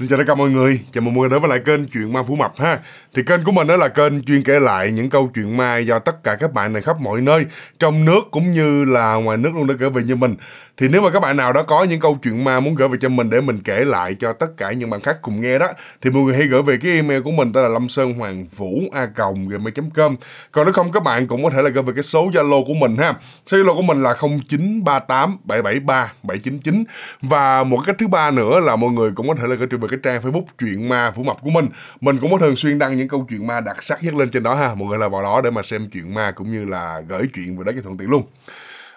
Xin chào tất cả mọi người, chào mừng mọi người đến với lại kênh Chuyện Ma Phú Mập ha. Thì kênh của mình đó là kênh chuyên kể lại những câu chuyện ma do tất cả các bạn này khắp mọi nơi Trong nước cũng như là ngoài nước luôn đã kể về như mình. Thì nếu mà các bạn nào đó có những câu chuyện ma muốn gửi về cho mình để mình kể lại cho tất cả những bạn khác cùng nghe đó, Thì mọi người hãy gửi về cái email của mình tên là lâm sơn hoàng vũ a gmail.com Còn nếu không, các bạn cũng có thể là gửi về cái số Zalo của mình ha. Số Zalo của mình là 0938 773 799 Và một cách thứ ba nữa là mọi người cũng có thể là gửi về cái trang Facebook chuyện ma phủ mập của mình. Mình cũng có thường xuyên đăng những câu chuyện ma đặc sắc nhất lên trên đó ha. Mọi người là vào đó để mà xem chuyện ma cũng như là gửi chuyện về đó cho thuận tiện luôn.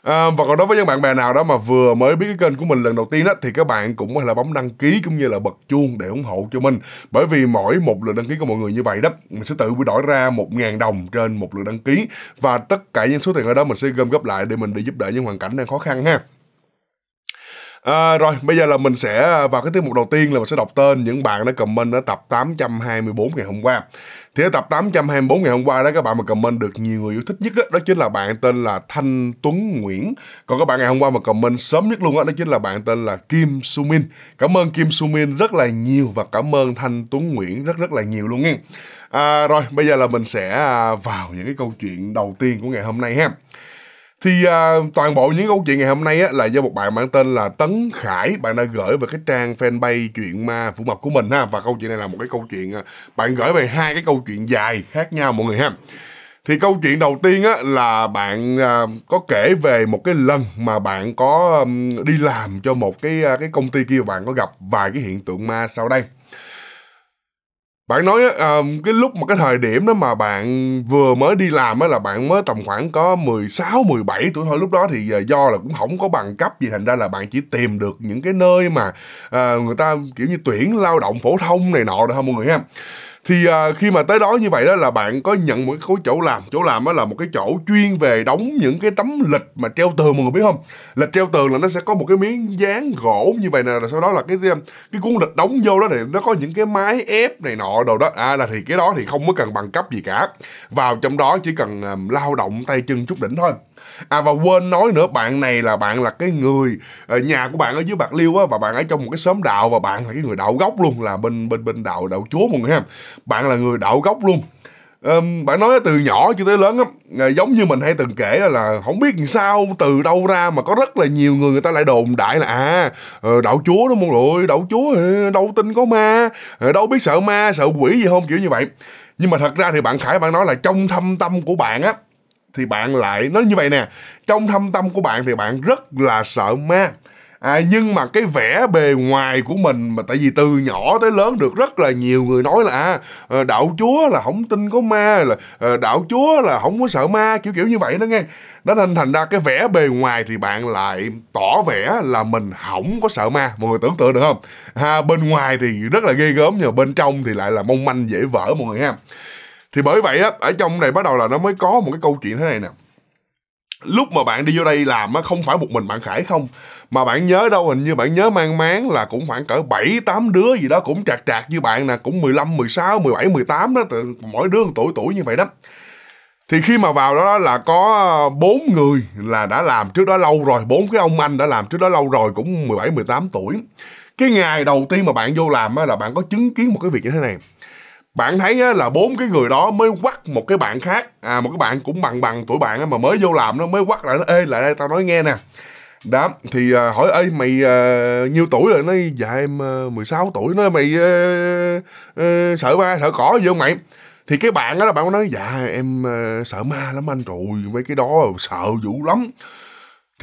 À, và còn đối với những bạn bè nào đó mà vừa mới biết cái kênh của mình lần đầu tiên đó thì các bạn cũng có là bấm đăng ký cũng như là bật chuông để ủng hộ cho mình. Bởi vì mỗi một lượt đăng ký của mọi người như vậy đó mình sẽ tự quy đổi ra một ngàn đồng trên một lượt đăng ký. Và tất cả những số tiền ở đó mình sẽ gom góp lại để mình đi giúp đỡ những hoàn cảnh đang khó khăn ha. À, rồi bây giờ là mình sẽ vào cái tiết mục đầu tiên là mình sẽ đọc tên những bạn đã comment ở tập 824 ngày hôm qua thì ở tập 824 ngày hôm qua đó các bạn mà comment được nhiều người yêu thích nhất đó, đó chính là bạn tên là Thanh Tuấn Nguyễn. Còn các bạn ngày hôm qua mà comment sớm nhất luôn đó, đó chính là bạn tên là Kim Sumin. Cảm ơn Kim Sumin rất là nhiều và cảm ơn Thanh Tuấn Nguyễn rất rất là nhiều luôn nha. À, rồi bây giờ là mình sẽ à, vào những cái câu chuyện đầu tiên của ngày hôm nay ha thì à, toàn bộ những câu chuyện ngày hôm nay á, là do một bạn mang tên là Tấn Khải. Bạn đã gửi về cái trang fanpage chuyện ma phủ mập của mình ha. Và câu chuyện này là một cái câu chuyện à, bạn gửi về hai cái câu chuyện dài khác nhau mọi người ha. Thì câu chuyện đầu tiên á là bạn à, có kể về một cái lần mà bạn có um, đi làm cho một cái uh, cái công ty kia bạn có gặp vài cái hiện tượng ma sau đây bạn nói uh, cái lúc mà cái thời điểm đó mà bạn vừa mới đi làm á là bạn mới tầm khoảng có 16, 17 tuổi thôi. Lúc đó thì uh, do là cũng không có bằng cấp gì thành ra là bạn chỉ tìm được những cái nơi mà uh, người ta kiểu như tuyển lao động phổ thông này nọ rồi thôi mọi người ha thì à, khi mà tới đó như vậy đó là bạn có nhận một cái khối chỗ làm. Chỗ làm đó là một cái chỗ chuyên về đóng những cái tấm lịch mà treo tường mọi người biết không? Lịch treo tường là nó sẽ có một cái miếng dán gỗ như vậy nè rồi sau đó là cái cái cuốn lịch đóng vô đó thì nó có những cái máy ép này nọ đồ đó. À là thì cái đó thì không có cần bằng cấp gì cả. Vào trong đó chỉ cần um, lao động tay chân chút đỉnh thôi à và quên nói nữa bạn này là bạn là cái người ờ, nhà của bạn ở dưới bạc liêu á và bạn ở trong một cái xóm đạo và bạn là cái người đạo gốc luôn là bên bên bên đạo đạo chúa mọi người ha. Bạn là người đạo gốc luôn. Um, bạn nói từ nhỏ cho tới lớn á à, giống như mình hay từng kể là, là không biết làm sao từ đâu ra mà có rất là nhiều người người ta lại đồn đại là à ờ, đạo chúa đó mọi người đạo chúa đâu tin có ma đâu biết sợ ma sợ quỷ gì không kiểu như vậy. Nhưng mà thật ra thì bạn khải bạn nói là trong thâm tâm của bạn á thì bạn lại nói như vậy nè trong thâm tâm của bạn thì bạn rất là sợ ma. À, nhưng mà cái vẻ bề ngoài của mình mà tại vì từ nhỏ tới lớn được rất là nhiều người nói là à ờ, đạo chúa là không tin có ma là à, đạo chúa là không có sợ ma kiểu kiểu như vậy đó nghe. Đó nên thành ra cái vẻ bề ngoài thì bạn lại tỏ vẻ là mình không có sợ ma. Mọi người tưởng tượng được không? Ha bên ngoài thì rất là ghê gớm nhưng mà bên trong thì lại là mong manh dễ vỡ mọi người ha thì bởi vậy á, ở trong này bắt đầu là nó mới có một cái câu chuyện thế này nè. Lúc mà bạn đi vô đây làm á, không phải một mình bạn khải không, mà bạn nhớ đâu, hình như bạn nhớ mang máng là cũng khoảng cỡ 7 8 đứa gì đó cũng trạc trạc như bạn nè, cũng 15 16 17 18 đó từ mỗi đứa một tuổi tuổi như vậy đó. Thì khi mà vào đó là có bốn người là đã làm trước đó lâu rồi, bốn cái ông anh đã làm trước đó lâu rồi, cũng 17 18 tuổi. Cái ngày đầu tiên mà bạn vô làm á là bạn có chứng kiến một cái việc như thế này bạn thấy á, là bốn cái người đó mới quắt một cái bạn khác. À một cái bạn cũng bằng bằng tuổi bạn á, mà mới vô làm nó mới quắt lại nó ê lại đây tao nói nghe nè. Đó thì à, hỏi ơi mày à, nhiêu tuổi rồi? Nó dạ em à, 16 tuổi. Nó mày à, à, sợ ma sợ cỏ gì không mày? Thì cái bạn đó là bạn nói dạ em à, sợ ma lắm anh trời mấy cái đó sợ dữ lắm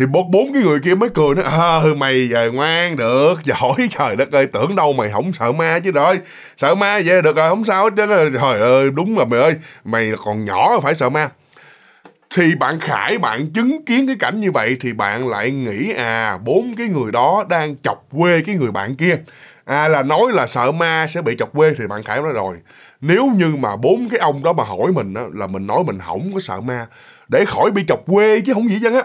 thì bốn bốn cái người kia mới cười nói à, mày giờ ngoan được. Giỏi trời đất ơi tưởng đâu mày không sợ ma chứ rồi sợ ma vậy được rồi không sao hết trơn trời ơi đúng là mày ơi mày còn nhỏ phải sợ ma. Thì bạn khải bạn chứng kiến cái cảnh như vậy thì bạn lại nghĩ à bốn cái người đó đang chọc quê cái người bạn kia. À là nói là sợ ma sẽ bị chọc quê thì bạn khải nói rồi. Nếu như mà bốn cái ông đó mà hỏi mình á là mình nói mình không có sợ ma để khỏi bị chọc quê chứ không gì vậy á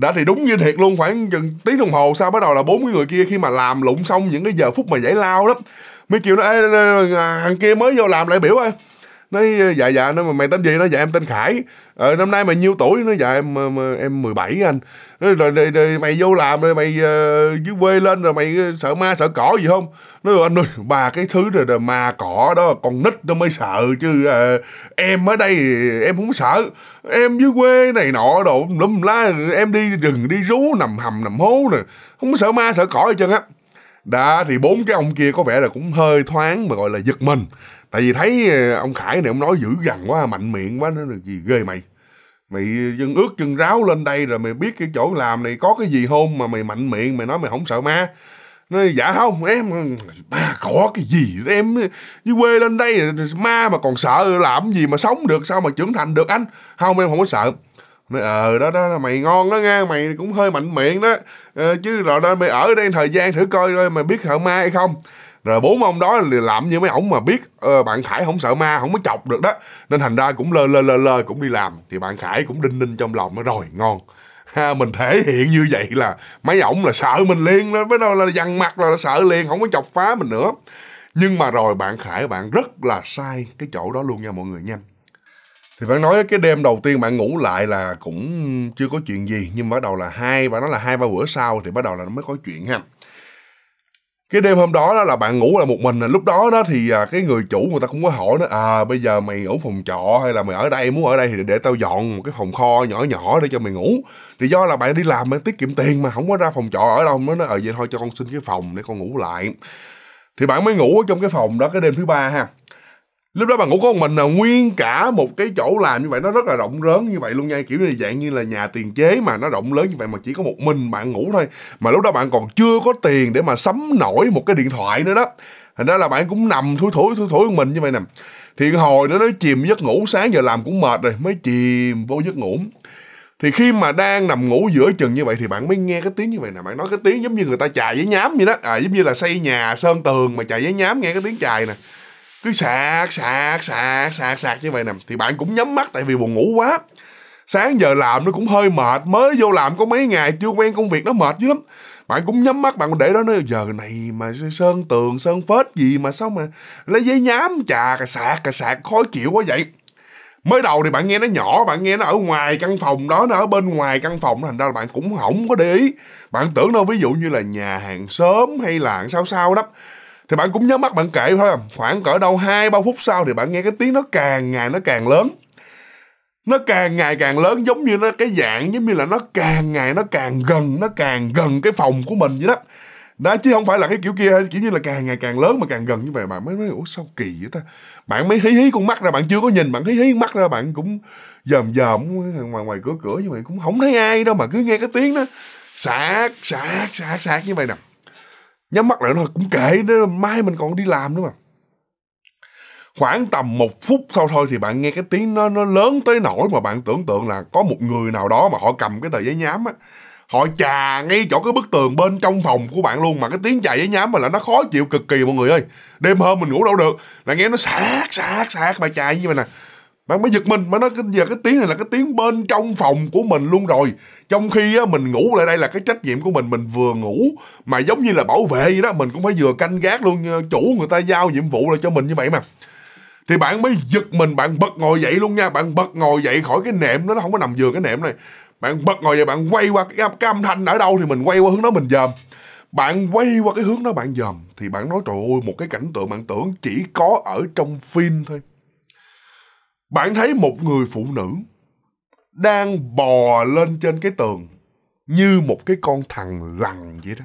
đã thì đúng như thiệt luôn, khoảng chừng tiếng đồng hồ sau bắt đầu là bốn cái người kia khi mà làm lụng xong những cái giờ phút mà giải lao đó. Mới kêu nó ê, thằng kia mới vô làm lại biểu ơi nói ờ, dạ dạ nó mà mày tên gì nó dạ em tên khải. Ờ, năm nay mày nhiêu tuổi? Nó dạ em ờ, em 17 anh. Rồi, rồi, rồi, rồi mày vô làm rồi mày uh, dưới quê lên rồi mày sợ ma sợ cỏ gì không? Nó rồi anh ơi ba cái thứ rồi, rồi ma cỏ đó còn nít nó mới sợ chứ uh, em ở đây em không sợ. Em dưới quê này nọ đồ lum lá em đi rừng đi rú nằm hầm nằm hố nè không có sợ ma sợ cỏ gì trơn á. Đã thì bốn cái ông kia có vẻ là cũng hơi thoáng mà gọi là giật mình tại vì thấy ờ, ông khải này ông nói dữ dằn quá mạnh miệng quá nó là gì ghê mày. Mày chân ướt chân ráo lên đây rồi mày biết cái chỗ làm này có cái gì không mà mày mạnh miệng mày nói mày không sợ ma. Nói dạ không em ừ, ba có cái gì em với quê lên đây ma mà còn sợ làm gì mà sống được sao mà trưởng thành được anh? Không em không có sợ. Nói ờ đó đó mày ngon đó nghe mày cũng hơi mạnh miệng đó. Ờ, chứ rồi đó mày ở đây thời gian thử coi coi mày biết sợ ma hay không rồi bốn ông đó làm như mấy ổng mà biết uh, bạn khải không sợ ma không có chọc được đó. Nên thành ra cũng lơ lơ lơ lơ cũng đi làm. Thì bạn khải cũng đinh ninh trong lòng nó rồi ngon. Ha, mình thể hiện như vậy là mấy ổng là sợ mình liền nó bắt đâu là dằn mặt là sợ liền không có chọc phá mình nữa. Nhưng mà rồi bạn khải bạn rất là sai cái chỗ đó luôn nha mọi người nha. Thì bạn nói cái đêm đầu tiên bạn ngủ lại là cũng chưa có chuyện gì nhưng bắt đầu là hai bạn nói là hai ba bữa sau thì bắt đầu là nó mới có chuyện ha cái đêm hôm đó, đó là bạn ngủ là một mình à. lúc đó đó thì à, cái người chủ người ta cũng có hỏi nó à bây giờ mày ngủ phòng trọ hay là mày ở đây? Muốn ở đây thì để tao dọn một cái phòng kho nhỏ nhỏ để cho mày ngủ. Thì do là bạn đi làm bạn tiết kiệm tiền mà không có ra phòng trọ ở đâu. Nó nói ờ vậy thôi cho con xin cái phòng để con ngủ lại. Thì bạn mới ngủ ở trong cái phòng đó cái đêm thứ ba ha lúc đó bạn ngủ có một mình là nguyên cả một cái chỗ làm như vậy, nó rất là rộng lớn như vậy luôn nha. Kiểu như dạng như là nhà tiền chế mà nó rộng lớn như vậy mà chỉ có một mình bạn ngủ thôi. Mà lúc đó bạn còn chưa có tiền để mà sắm nổi một cái điện thoại nữa đó. Thành ra là bạn cũng nằm thui thủi thui thủi mình như vậy nè. Thì hồi đó nó chìm giấc ngủ, sáng giờ làm cũng mệt rồi, mới chìm vô giấc ngủ. Thì khi mà đang nằm ngủ giữa chừng như vậy thì bạn mới nghe cái tiếng như vậy nè. Bạn nói cái tiếng giống như người ta chài với nhám vậy đó. À giống như là xây nhà sơn tường mà chài với nhám nghe cái tiếng chài nè cứ sạc sạc sạc sạc sạc như vậy nè thì bạn cũng nhắm mắt tại vì buồn ngủ quá. Sáng giờ làm nó cũng hơi mệt. Mới vô làm có mấy ngày, chưa quen công việc nó mệt dữ lắm. Bạn cũng nhắm mắt, bạn để đó nói, giờ này mà sơn tường, sơn phết gì mà sao mà lấy giấy nhám? Chà, cà sạc cà sạc, khó chịu quá vậy. Mới đầu thì bạn nghe nó nhỏ, bạn nghe nó ở ngoài căn phòng đó, nó ở bên ngoài căn phòng thành ra là bạn cũng không có để ý. Bạn tưởng đâu, ví dụ như là nhà hàng xóm hay là sao sao đó thì bạn cũng nhắm mắt bạn kệ thôi. Khoảng cỡ đâu hai, ba phút sau thì bạn nghe cái tiếng nó càng ngày nó càng lớn. Nó càng ngày càng lớn giống như nó cái dạng giống như là nó càng ngày nó càng gần, nó càng gần cái phòng của mình vậy đó. Đó, chứ không phải là cái kiểu kia, kiểu như là càng ngày càng lớn mà càng gần như vậy. Bạn mới nói, ủa, sao kỳ vậy ta? Bạn mới hí hí con mắt ra, bạn chưa có nhìn, bạn hí hí mắt ra, bạn cũng dòm dòm, ngoài ngoài cửa cửa như vậy, cũng không thấy ai đâu, mà cứ nghe cái tiếng đó sạc sạc sạc sạc như vậy nè nhắm mắt lại nó cũng kệ nữa mai mình còn đi làm nữa mà. Khoảng tầm một phút sau thôi thì bạn nghe cái tiếng nó nó lớn tới nỗi mà bạn tưởng tượng là có một người nào đó mà họ cầm cái tờ giấy nhám á. Họ chà ngay chỗ cái bức tường bên trong phòng của bạn luôn mà cái tiếng chà giấy nhám mà là nó khó chịu cực kỳ mọi người ơi. Đêm hôm mình ngủ đâu được. Là nghe nó sạc sạc sạc mà chà như vậy nè bạn mới giật mình mà nó giờ cái tiếng này là cái tiếng bên trong phòng của mình luôn rồi. Trong khi á, mình ngủ lại đây là cái trách nhiệm của mình mình vừa ngủ mà giống như là bảo vệ vậy đó mình cũng phải vừa canh gác luôn ờ, chủ người ta giao nhiệm vụ là cho mình như vậy mà. Thì bạn mới giật mình bạn bật ngồi dậy luôn nha bạn bật ngồi dậy khỏi cái nệm đó nó không có nằm giường cái nệm này. Bạn bật ngồi dậy bạn quay qua cái, cái âm thanh ở đâu thì mình quay qua hướng đó mình dòm. Bạn quay qua cái hướng đó bạn dòm thì bạn nói trời ơi một cái cảnh tượng bạn tưởng chỉ có ở trong phim thôi bạn thấy một người phụ nữ đang bò lên trên cái tường như một cái con thằng lằn vậy đó.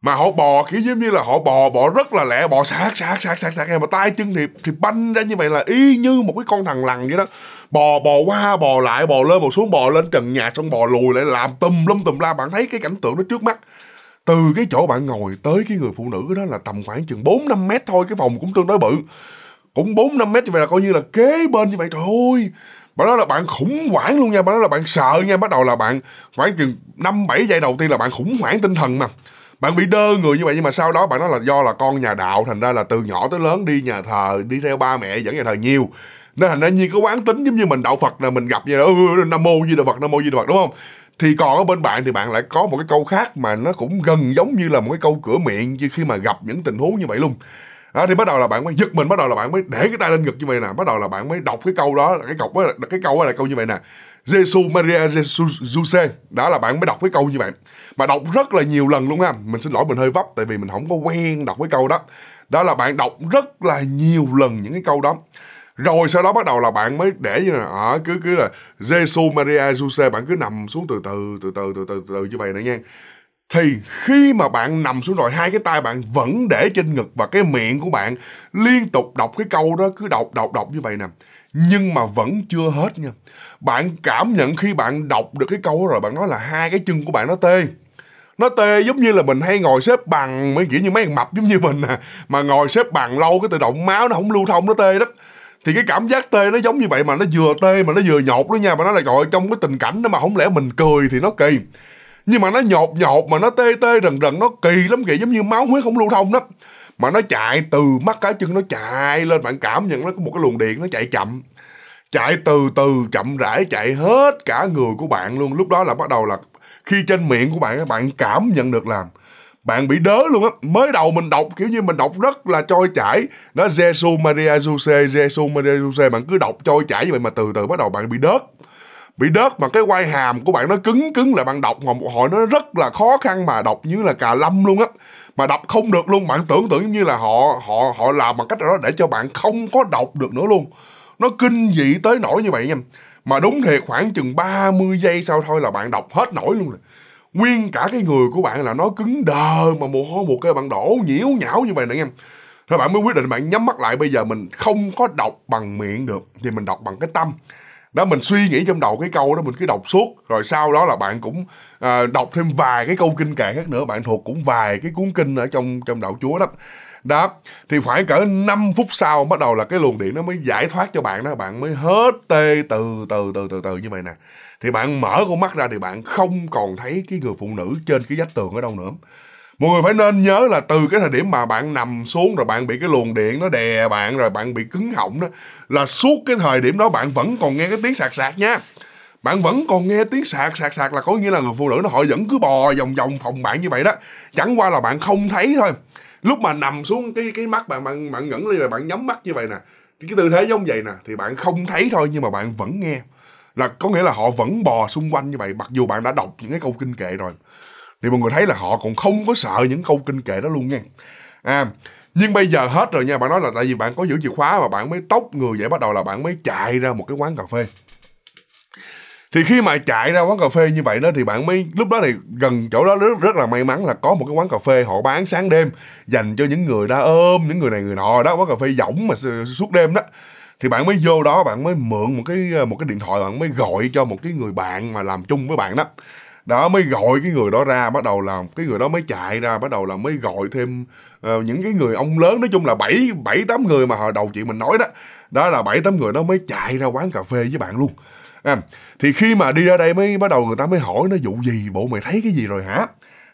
Mà họ bò kiểu giống như là họ bò bò rất là lẹ, bò sát sát sát sát sát mà tay chân thì thì banh ra như vậy là y như một cái con thằng lằn vậy đó. Bò bò qua bò lại, bò lên bò xuống, bò lên trần nhà xong bò lùi lại làm tùm lum tùm la, bạn thấy cái cảnh tượng đó trước mắt. Từ cái chỗ bạn ngồi tới cái người phụ nữ đó là tầm khoảng chừng 4 5 mét thôi, cái phòng cũng tương đối bự cũng bốn năm mét như vậy là coi như là kế bên như vậy trời ơi bạn nói là bạn khủng hoảng luôn nha bạn nói là bạn sợ nha, bắt đầu là bạn khoảng chừng năm, bảy giây đầu tiên là bạn khủng hoảng tinh thần mà. Bạn bị đơ người như vậy nhưng mà sau đó bạn nói là do là con nhà đạo, thành ra là từ nhỏ tới lớn đi nhà thờ, đi theo ba mẹ dẫn nhà thờ nhiều. Nên thành ra như có quán tính giống như mình, đạo phật là mình gặp như là ừ, ừ, nam mô di đà phật, nam mô di đà phật, đúng không? Thì còn ở bên bạn thì bạn lại có một cái câu khác mà nó cũng gần giống như là một cái câu cửa miệng như khi mà gặp những tình huống như vậy luôn đó, thì bắt đầu là bạn mới giật mình, bắt đầu là bạn mới để cái tay lên ngực như vậy nè. Bắt đầu là bạn mới đọc cái câu đó, cái cọc đó, cái câu đó là câu như vậy nè. Jesus Maria Jesus đó là bạn mới đọc cái câu như vậy. Mà đọc rất là nhiều lần luôn ha. Mình xin lỗi, mình hơi vấp, tại vì mình không có quen đọc cái câu đó. Đó là bạn đọc rất là nhiều lần những cái câu đó. Rồi sau đó bắt đầu là bạn mới để như là ở cứ cứ là Jesus Maria Jose bạn cứ nằm xuống từ từ từ từ từ từ từ như vậy nữa nha thì khi mà bạn nằm xuống rồi, hai cái tay bạn vẫn để trên ngực và cái miệng của bạn liên tục đọc cái câu đó, cứ đọc đọc đọc như vậy nè. Nhưng mà vẫn chưa hết nha. Bạn cảm nhận khi bạn đọc được cái câu đó rồi, bạn nói là hai cái chân của bạn nó tê. Nó tê giống như là mình hay ngồi xếp bằng, mấy kiểu như mấy thằng mập giống như mình à mà ngồi xếp bằng lâu cái tự động máu nó không lưu thông, nó tê đó thì cái cảm giác tê nó giống như vậy mà nó vừa tê mà nó vừa nhột đó nha, mà nó là gọi trong cái tình cảnh đó mà không lẽ mình cười thì nó kỳ nhưng mà nó nhột nhột mà nó tê tê rần rần, nó kỳ lắm kìa, giống như máu huyết không lưu thông đó. Mà nó chạy từ mắt cá chân, nó chạy lên bạn cảm nhận, nó có một cái luồng điện nó chạy chậm. Chạy từ từ, chậm rãi chạy hết cả người của bạn luôn. Lúc đó là bắt đầu là khi trên miệng của bạn các bạn cảm nhận được là bạn bị đớ luôn á. Mới đầu mình đọc, kiểu như mình đọc rất là trôi chảy. Nó Jesus Maria Jose Jesus Maria Jose bạn cứ đọc trôi chảy như vậy mà từ từ bắt đầu bạn bị đớt bị đớt mà cái quai hàm của bạn nó cứng cứng là bạn đọc mà một hồi nó rất là khó khăn mà đọc như là cà lâm luôn á. Mà đọc không được luôn, bạn tưởng tượng như là họ họ họ làm bằng cách đó để cho bạn không có đọc được nữa luôn. Nó kinh dị tới nỗi như vậy nha. Mà đúng thiệt khoảng chừng 30 giây sau thôi là bạn đọc hết nổi luôn rồi. Nguyên cả cái người của bạn là nó cứng đờ mà mồ hôi một cái bạn đổ nhiễu nhão như vậy nè em rồi bạn mới quyết định bạn nhắm mắt lại, bây giờ mình không có đọc bằng miệng được, thì mình đọc bằng cái tâm đó mình suy nghĩ trong đầu cái câu đó mình cứ đọc suốt. Rồi sau đó là bạn cũng à, đọc thêm vài cái câu kinh kệ khác nữa. Bạn thuộc cũng vài cái cuốn kinh ở trong trong đạo chúa đó. Đó thì phải cỡ 5 phút sau bắt đầu là cái luồng điện nó mới giải thoát cho bạn đó. Bạn mới hết tê từ từ từ từ từ như vậy nè. Thì bạn mở con mắt ra thì bạn không còn thấy cái người phụ nữ trên cái vách tường ở đâu nữa mọi người phải nên nhớ là từ cái thời điểm mà bạn nằm xuống rồi bạn bị cái luồng điện nó đè bạn rồi bạn bị cứng họng đó, là suốt cái thời điểm đó bạn vẫn còn nghe cái tiếng sạc sạc nha. Bạn vẫn còn nghe tiếng sạc sạc sạc là có nghĩa là người phụ nữ nó họ vẫn cứ bò vòng vòng phòng bạn như vậy đó. Chẳng qua là bạn không thấy thôi. Lúc mà nằm xuống cái cái mắt bạn bạn bạn ngẩng lên rồi bạn nhắm mắt như vậy nè, cái tư thế giống vậy nè, thì bạn không thấy thôi nhưng mà bạn vẫn nghe. Là có nghĩa là họ vẫn bò xung quanh như vậy, mặc dù bạn đã đọc những cái câu kinh kệ rồi thì mọi người thấy là họ còn không có sợ những câu kinh kệ đó luôn nha. À nhưng bây giờ hết rồi nha bạn nói là tại vì bạn có giữ chìa khóa và bạn mới tóc người vậy bắt đầu là bạn mới chạy ra một cái quán cà phê. Thì khi mà chạy ra quán cà phê như vậy đó thì bạn mới lúc đó thì gần chỗ đó rất, rất là may mắn là có một cái quán cà phê họ bán sáng đêm dành cho những người đã ôm những người này người nọ đó quán cà phê rỗng mà suốt đêm đó. Thì bạn mới vô đó bạn mới mượn một cái một cái điện thoại bạn mới gọi cho một cái người bạn mà làm chung với bạn đó đó mới gọi cái người đó ra bắt đầu làm cái người đó mới chạy ra bắt đầu là mới gọi thêm uh, những cái người ông lớn nói chung là bảy bảy tám người mà hồi đầu chị mình nói đó. Đó là bảy tám người đó mới chạy ra quán cà phê với bạn luôn. À, thì khi mà đi ra đây mới bắt đầu người ta mới hỏi nó vụ gì? Bộ mày thấy cái gì rồi hả?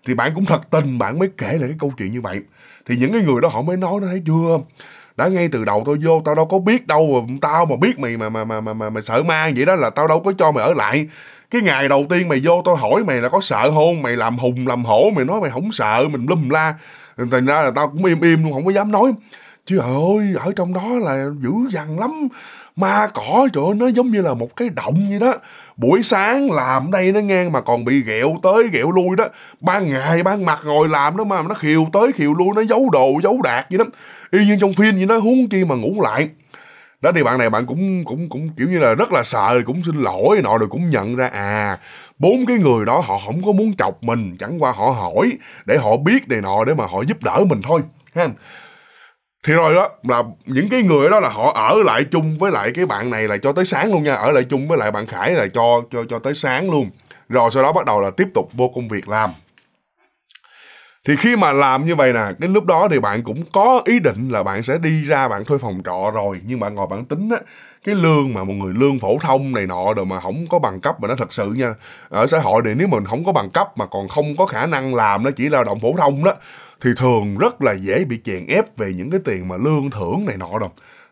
Thì bạn cũng thật tình bạn mới kể lại cái câu chuyện như vậy. Thì những cái người đó họ mới nói nó thấy chưa? Đã ngay từ đầu tôi vô tao đâu có biết đâu tao mà biết mày mà mà mà mà, mà, mà sợ ma vậy đó là tao đâu có cho mày ở lại cái ngày đầu tiên mày vô tôi hỏi mày là có sợ không? Mày làm hùng làm hổ mày nói mày không sợ mình lum la. Thành ra là tao cũng im im luôn không có dám nói. Chứ ơi ở trong đó là dữ dằn lắm. Ma cỏ trời ơi, nó giống như là một cái động vậy đó. Buổi sáng làm đây nó ngang mà còn bị ghẹo tới ghẹo lui đó. Ban ngày ban mặt ngồi làm đó mà nó khiều tới khiều lui nó giấu đồ giấu đạt vậy đó. Y như trong phim vậy đó huống chi mà ngủ lại đó, thì bạn này bạn cũng cũng cũng kiểu như là rất là sợ, cũng xin lỗi nọ rồi cũng nhận ra à bốn cái người đó họ không có muốn chọc mình, chẳng qua họ hỏi để họ biết này nọ để mà họ giúp đỡ mình thôi, ha. Thì rồi đó, là những cái người đó là họ ở lại chung với lại cái bạn này là cho tới sáng luôn nha, ở lại chung với lại bạn khải là cho cho cho tới sáng luôn. Rồi sau đó bắt đầu là tiếp tục vô công việc làm thì khi mà làm như vậy nè cái lúc đó thì bạn cũng có ý định là bạn sẽ đi ra bạn thuê phòng trọ rồi. Nhưng bạn ngồi bạn tính á cái lương mà một người lương phổ thông này nọ rồi mà không có bằng cấp mà nó thật sự nha ở xã hội này nếu mình không có bằng cấp mà còn không có khả năng làm nó chỉ lao động phổ thông đó thì thường rất là dễ bị chèn ép về những cái tiền mà lương thưởng này nọ rồi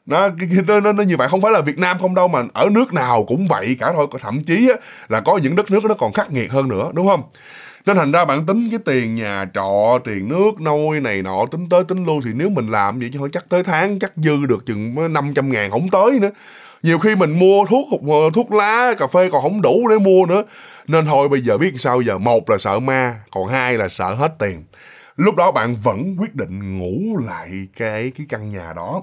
nó, nó, nó, nó như vậy. Không phải là Việt Nam không đâu mà ở nước nào cũng vậy cả thôi. Thậm chí á, là có những đất nước nó còn khắc nghiệt hơn nữa đúng không? Nên thành ra bạn tính cái tiền nhà trọ, tiền nước, nôi này nọ, tính tới tính luôn thì nếu mình làm vậy chứ thôi, chắc tới tháng, chắc dư được chừng 500 ngàn không tới nữa. Nhiều khi mình mua thuốc ờ, thuốc lá, cà phê còn không đủ để mua nữa. Nên thôi, bây giờ biết sao? Giờ một là sợ ma, còn hai là sợ hết tiền. Lúc đó bạn vẫn quyết định ngủ lại cái cái căn nhà đó.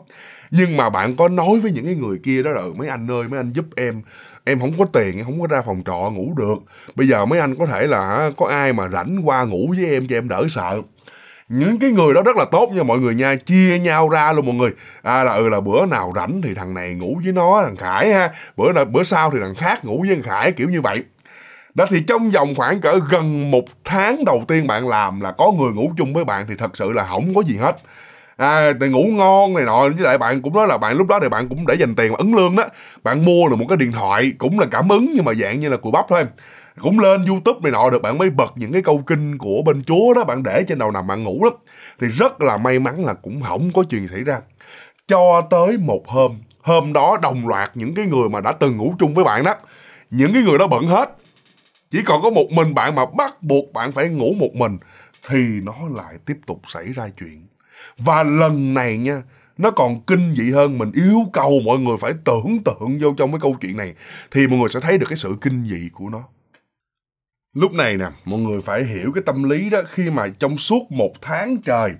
Nhưng mà bạn có nói với những cái người kia đó là ừ, mấy anh ơi, mấy anh giúp em em không có tiền, em không có ra phòng trọ, ngủ được. Bây giờ mấy anh có thể là có ai mà rảnh qua ngủ với em cho em đỡ sợ. Những cái người đó rất là tốt nha, mọi người nha. Chia nhau ra luôn mọi người. À là ừ là bữa nào rảnh thì thằng này ngủ với nó, thằng khải ha. Bữa nào, bữa sau thì thằng khác ngủ với thằng khải, kiểu như vậy. Đó, thì trong vòng khoảng cỡ gần một tháng đầu tiên bạn làm là có người ngủ chung với bạn thì thật sự là không có gì hết à ngủ ngon này nọ, với lại bạn cũng nói là bạn lúc đó thì bạn cũng để dành tiền và ấn lương đó bạn mua được một cái điện thoại cũng là cảm ứng, nhưng mà dạng như là cùi bắp thôi. Cũng lên youtube này nọ được, bạn mới bật những cái câu kinh của bên chúa đó, bạn để trên đầu nằm bạn ngủ đó thì rất là may mắn là cũng không có chuyện xảy ra. Cho tới một hôm hôm đó đồng loạt những cái người mà đã từng ngủ chung với bạn đó, những cái người đó bận hết. Chỉ còn có một mình bạn mà bắt buộc bạn phải ngủ một mình, thì nó lại tiếp tục xảy ra chuyện và lần này nha, nó còn kinh dị hơn, mình yêu cầu mọi người phải tưởng tượng vô trong cái câu chuyện này, thì mọi người sẽ thấy được cái sự kinh dị của nó. Lúc này nè, mọi người phải hiểu cái tâm lý đó, khi mà trong suốt một tháng trời,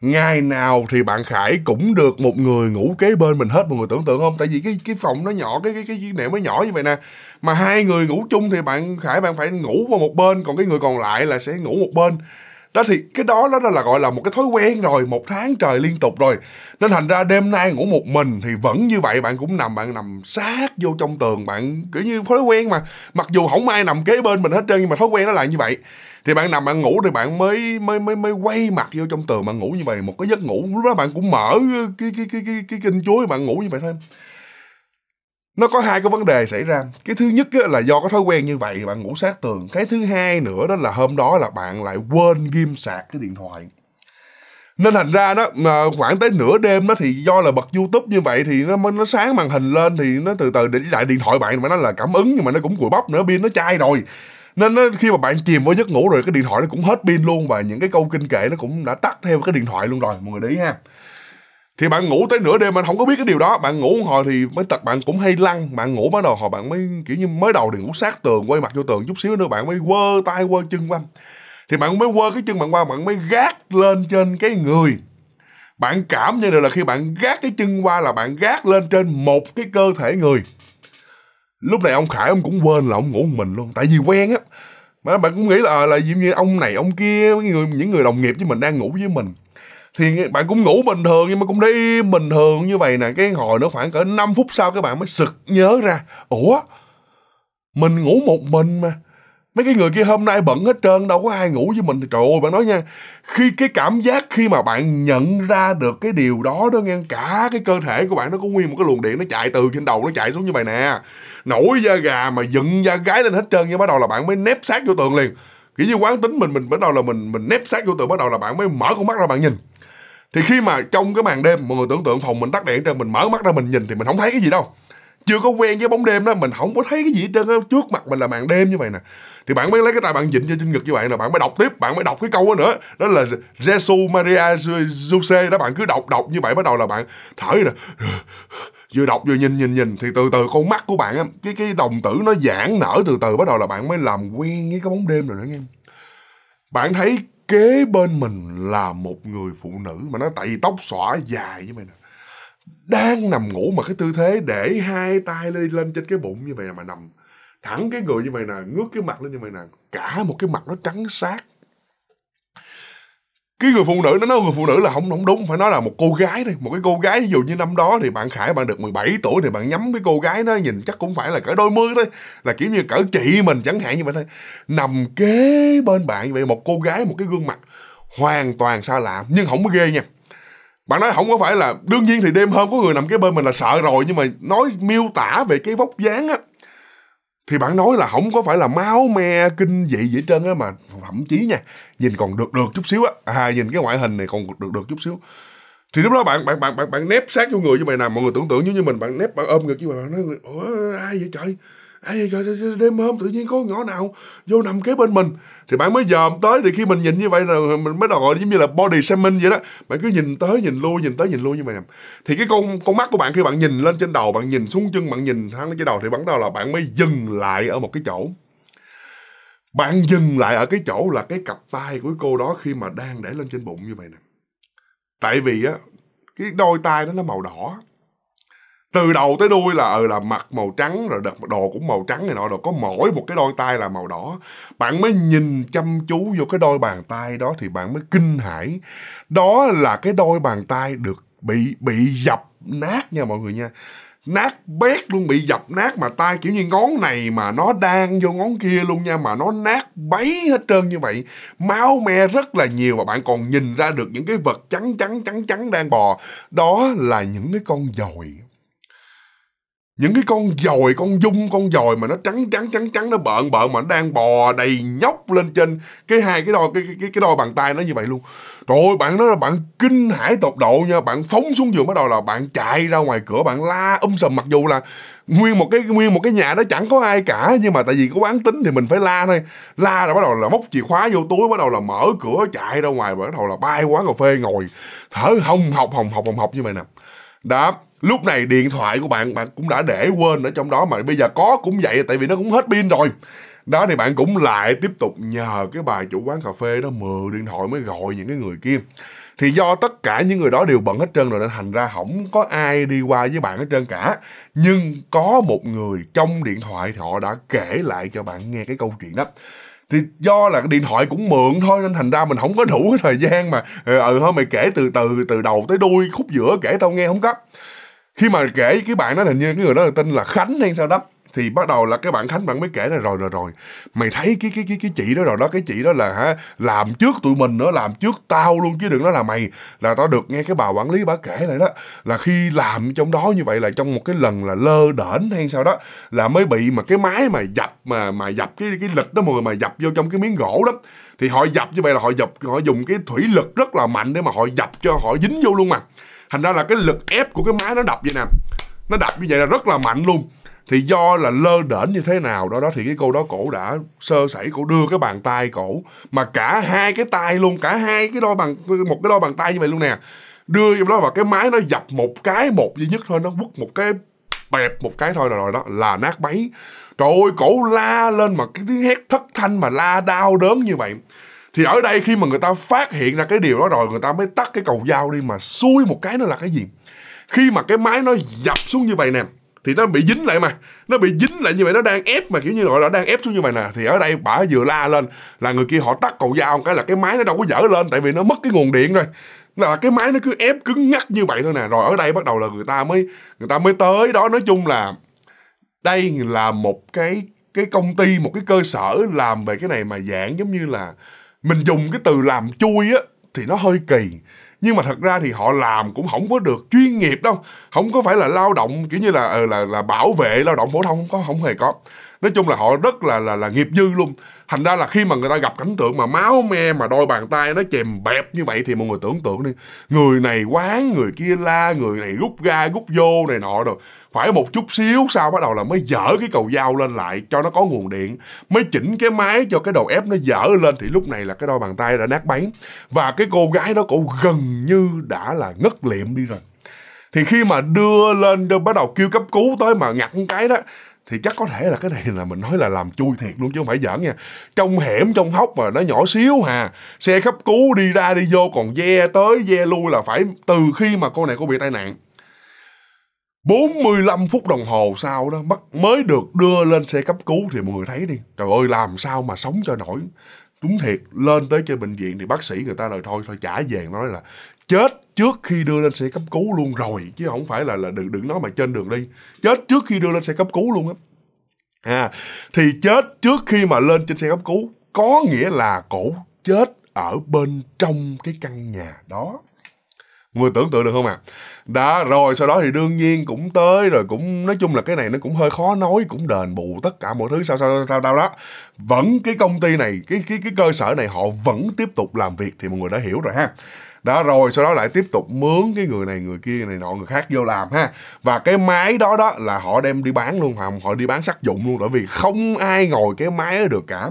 ngày nào thì bạn khải cũng được một người ngủ kế bên mình hết, mọi người tưởng tượng không? Tại vì cái cái phòng nó nhỏ, cái cái cái nệm nó nhỏ như vậy nè, mà hai người ngủ chung thì bạn khải, bạn phải ngủ vào một bên, còn cái người còn lại là sẽ ngủ một bên đó thì cái đó đó là gọi là một cái thói quen rồi, một tháng trời liên tục rồi. Nên thành ra đêm nay ngủ một mình thì vẫn như vậy, bạn cũng nằm, bạn nằm sát vô trong tường, bạn kiểu như thói quen mà. Mặc dù không ai nằm kế bên mình hết trơn nhưng mà thói quen nó là như vậy. Thì bạn nằm, bạn ngủ thì bạn mới mới mới mới quay mặt vô trong tường bạn ngủ như vậy. Một cái giấc ngủ lúc đó bạn cũng mở cái cái cái cái cái kinh chuối bạn ngủ như vậy thôi nó có hai cái vấn đề xảy ra. Cái thứ nhất là do có thói quen như vậy bạn ngủ sát tường. Cái thứ hai nữa đó là hôm đó là bạn lại quên ghim sạc cái điện thoại. Nên thành ra đó mà khoảng tới nửa đêm đó thì do là bật youtube như vậy thì nó nó sáng màn hình lên thì nó từ từ để lại điện thoại bạn. Mà nó là cảm ứng nhưng mà nó cũng cùi bắp nữa pin nó chai rồi. Nên nó, khi mà bạn chìm vào giấc ngủ rồi cái điện thoại nó cũng hết pin luôn và những cái câu kinh kệ nó cũng đã tắt theo cái điện thoại luôn rồi. Mọi người để ý ha thì bạn ngủ tới nửa đêm bạn không có biết cái điều đó. Bạn ngủ hồi thì mới tật bạn cũng hay lăn. Bạn ngủ bắt đầu hồi bạn mới kiểu như mới đầu thì ngủ sát tường quay mặt vô tường chút xíu nữa bạn mới quơ tay quơ chân qua thì bạn mới quơ cái chân bạn qua bạn mới gác lên trên cái người. Bạn cảm nhận được là khi bạn gác cái chân qua là bạn gác lên trên một cái cơ thể người. Lúc này ông khải ông cũng quên là ông ngủ một mình luôn. Tại vì quen á. Mà bạn cũng nghĩ là à, là giống như ông này ông kia người những người đồng nghiệp với mình đang ngủ với mình thì bạn cũng ngủ bình thường nhưng mà cũng đi bình thường như vậy nè. Cái hồi nữa khoảng cỡ 5 phút sau các bạn mới sực nhớ ra. Ủa? Mình ngủ một mình mà. Mấy cái người kia hôm nay bận hết trơn, đâu có ai ngủ với mình. Thì trời ơi, bạn nói nha, khi cái cảm giác khi mà bạn nhận ra được cái điều đó đó nghe, cả cái cơ thể của bạn nó có nguyên một cái luồng điện nó chạy từ trên đầu nó chạy xuống như vậy nè. Nổi da gà mà dựng da gái lên hết trơn nhưng bắt đầu là bạn mới nép sát vô tường liền. Kiểu như quán tính mình mình bắt đầu là mình mình nép sát vô tường, bắt đầu là bạn mới mở con mắt ra bạn nhìn thì khi mà trong cái màn đêm mọi người tưởng tượng phòng mình tắt đèn trên, mình mở mắt ra, mình nhìn thì mình không thấy cái gì đâu. Chưa có quen với bóng đêm đó, mình không có thấy cái gì hết trơn á. Trước mặt mình là màn đêm như vậy nè. Thì bạn mới lấy cái tay bạn dịnh cho trên ngực như vậy là bạn mới đọc tiếp, bạn mới đọc cái câu đó nữa. Đó là Jesus Maria Jose đó, bạn cứ đọc đọc như vậy bắt đầu là bạn thở nè vừa đọc vừa nhìn nhìn nhìn. Thì từ từ con mắt của bạn á, cái cái đồng tử nó giãn nở từ từ, bắt đầu là bạn mới làm quen với cái bóng đêm rồi đó nghe. Bạn thấy kế bên mình là một người phụ nữ mà nó tại vì tóc xõa dài như vậy nè. Đang nằm ngủ mà cái tư thế để hai tay lên lên trên cái bụng như vậy mà nằm thẳng cái người như vậy nè, ngước cái mặt lên như vậy nè, cả một cái mặt nó trắng xác cái người phụ nữ nó nói, người phụ nữ là không không đúng, phải nói là một cô gái đây. Một cái cô gái, ví dụ như năm đó thì bạn khải bạn được 17 tuổi thì bạn nhắm cái cô gái nó nhìn chắc cũng phải là cỡ đôi mươi thôi. Là kiểu như cỡ chị mình chẳng hạn như vậy thôi. Nằm kế bên bạn như vậy, một cô gái, một cái gương mặt hoàn toàn xa lạ, nhưng không có ghê nha. Bạn nói không có phải là, đương nhiên thì đêm hôm có người nằm kế bên mình là sợ rồi, nhưng mà nói miêu tả về cái vóc dáng á thì bạn nói là không có phải là máu me kinh dị gì hết trơn á, mà thậm chí nha, nhìn còn được được chút xíu á. À nhìn cái ngoại hình này còn được được chút xíu. Thì lúc đó bạn bạn bạn bạn bạn nép sát vô người như mày nè, mọi người tưởng tượng như như mình, bạn nép bạn ôm ngực như mà bạn nói, ủa, ai vậy trời? Ê, trời, trời, đêm hôm tự nhiên có nhỏ nào vô nằm kế bên mình. Thì bạn mới dòm tới thì khi mình nhìn như vậy là mình mới gọi giống như là body shaming vậy đó. Bạn cứ nhìn tới nhìn lui nhìn tới nhìn lui như vậy nè. Thì cái con con mắt của bạn khi bạn nhìn lên trên đầu bạn nhìn xuống chân bạn nhìn thẳng lên trên đầu thì bắt đầu là bạn mới dừng lại ở một cái chỗ. Bạn dừng lại ở cái chỗ là cái cặp tay của cô đó khi mà đang để lên trên bụng như vậy nè. Tại vì á cái đôi tay đó nó màu đỏ từ đầu tới đuôi là ừ là mặt màu trắng, rồi đợt đồ cũng màu trắng này nọ, rồi có mỗi một cái đôi tay là màu đỏ. Bạn mới nhìn chăm chú vô cái đôi bàn tay đó thì bạn mới kinh hãi. Đó là cái đôi bàn tay được bị bị dập nát nha mọi người nha. Nát bét luôn, bị dập nát mà tay kiểu như ngón này mà nó đang vô ngón kia luôn nha, mà nó nát bấy hết trơn như vậy. Máu me rất là nhiều và bạn còn nhìn ra được những cái vật trắng trắng trắng trắng đang bò. Đó là những cái con dồi những cái con dòi, con dung, con dòi mà nó trắng trắng trắng trắng, nó bợn bợn mà nó đang bò đầy nhóc lên trên cái hai cái đôi cái cái cái đôi bàn tay nó như vậy luôn. Rồi bạn nói là bạn kinh hãi tột độ nha, bạn phóng xuống giường bắt đầu là bạn chạy ra ngoài cửa, bạn la um sùm, mặc dù là nguyên một cái, nguyên một cái nhà đó chẳng có ai cả, nhưng mà tại vì có quán tính thì mình phải la thôi. La rồi bắt đầu là móc chìa khóa vô túi, bắt đầu là mở cửa, chạy ra ngoài, bắt đầu là bay quán cà phê ngồi. Thở hồng học hồng học hồng học như vậy nè. Đó lúc này điện thoại của bạn bạn cũng đã để quên ở trong đó mà bây giờ có cũng vậy tại vì nó cũng hết pin rồi. Đó thì bạn cũng lại tiếp tục nhờ cái bà chủ quán cà phê đó mượn điện thoại mới gọi những cái người kia. Thì do tất cả những người đó đều bận hết trơn rồi nên thành ra không có ai đi qua với bạn hết trơn cả. Nhưng có một người trong điện thoại thì họ đã kể lại cho bạn nghe cái câu chuyện đó. Thì do là cái điện thoại cũng mượn thôi nên thành ra mình không có đủ cái thời gian mà ờ, ừ, thôi mày kể từ từ từ đầu tới đuôi khúc giữa kể tao nghe không có khi mà kể cái bạn đó hình như cái người đó là tên là khánh hay sao đó, thì bắt đầu là cái bạn khánh bạn mới kể là rồi rồi rồi. Mày thấy cái cái cái cái chị đó rồi đó, cái chị đó là hả, làm trước tụi mình nữa, làm trước tao luôn chứ đừng nói là mày, là tao được nghe cái bà quản lý bà kể lại đó. Là khi làm trong đó như vậy là trong một cái lần là lơ đễnh hay sao đó, là mới bị mà cái máy mà dập, mà mà dập cái cái lịch đó mọi người mà dập vô trong cái miếng gỗ đó. Thì họ dập như vậy là họ dập, họ dùng cái thủy lực rất là mạnh để mà họ dập cho họ dính vô luôn mà thành ra là cái lực ép của cái máy nó đập vậy nè. Nó đập như vậy là rất là mạnh luôn. Thì do là lơ đễnh như thế nào đó đó thì cái cô đó cổ đã sơ sẩy cổ, đưa cái bàn tay cổ, mà cả hai cái tay luôn, cả hai cái đôi bàn, một cái đôi bàn tay như vậy luôn nè. Đưa trong đó vào cái máy nó dập một cái một duy nhất thôi, nó quất một cái bẹp một cái thôi rồi đó, là nát máy. trời ơi, cổ la lên mà cái tiếng hét thất thanh mà la đau đớn như vậy thì ở đây khi mà người ta phát hiện ra cái điều đó rồi, người ta mới tắt cái cầu dao đi mà xui một cái nó là cái gì? Khi mà cái máy nó dập xuống như vậy nè, thì nó bị dính lại mà. Nó bị dính lại như vậy, nó đang ép mà, kiểu như gọi là đang ép xuống như vậy nè. Thì ở đây bả vừa la lên là người kia họ tắt cầu dao cái là cái máy nó đâu có dở lên, tại vì nó mất cái nguồn điện rồi. Là cái máy nó cứ ép cứng ngắc như vậy thôi nè. Rồi ở đây bắt đầu là người ta mới, người ta mới tới đó. Nói chung là đây là một cái cái công ty, một cái cơ sở làm về cái này mà dạng giống như là mình dùng cái từ làm chui á, thì nó hơi kỳ. Nhưng mà thật ra thì họ làm cũng không có được chuyên nghiệp đâu. Không có phải là lao động, kiểu như là ờ, là là bảo vệ lao động phổ thông, không có, không hề có. Nói chung là họ rất là là là nghiệp dư luôn. Thành ra là khi mà người ta gặp cảnh tượng mà máu me mà đôi bàn tay nó chèm bẹp như vậy thì mọi người tưởng tượng đi. Người này quán, người kia la, người này rút ra rút vô này nọ rồi phải một chút xíu sau bắt đầu là mới dở cái cầu dao lên lại cho nó có nguồn điện. Mới chỉnh cái máy cho cái đầu ép nó dở lên. Thì lúc này là cái đôi bàn tay đã nát bấy. Và cái cô gái đó cổ gần như đã là ngất liệm đi rồi. Thì khi mà đưa lên bắt đầu kêu cấp cứu tới mà ngặt cái đó, thì chắc có thể là cái này là mình nói là làm chui thiệt luôn chứ không phải giỡn nha. Trong hẻm, trong hốc mà nó nhỏ xíu hà, xe cấp cứu đi ra đi vô còn ve tới, ve lui là phải từ khi mà cô này cô bị tai nạn. 45 phút đồng hồ sau đó bắt mới được đưa lên xe cấp cứu. Thì mọi người thấy đi, trời ơi, làm sao mà sống cho nổi. Đúng thiệt, lên tới trên bệnh viện thì bác sĩ người ta lời thôi thôi trả về. Nói là chết trước khi đưa lên xe cấp cứu luôn rồi, chứ không phải là là đừng đừng nói mà trên đường đi. Chết trước khi đưa lên xe cấp cứu luôn á. À thì chết trước khi mà lên trên xe cấp cứu có nghĩa là cổ chết ở bên trong cái căn nhà đó người tưởng tượng được không ạ? À? đó rồi, sau đó thì đương nhiên cũng tới rồi, cũng nói chung là cái này nó cũng hơi khó nói, cũng đền bù tất cả mọi thứ, sao sao sao đâu đó. Vẫn cái công ty này, cái cái cái cơ sở này họ vẫn tiếp tục làm việc thì mọi người đã hiểu rồi ha. Đó rồi, sau đó lại tiếp tục mướn cái người này, người kia này nọ, người khác vô làm ha. Và cái máy đó đó là họ đem đi bán luôn, họ họ đi bán sắc dụng luôn, bởi vì không ai ngồi cái máy đó được cả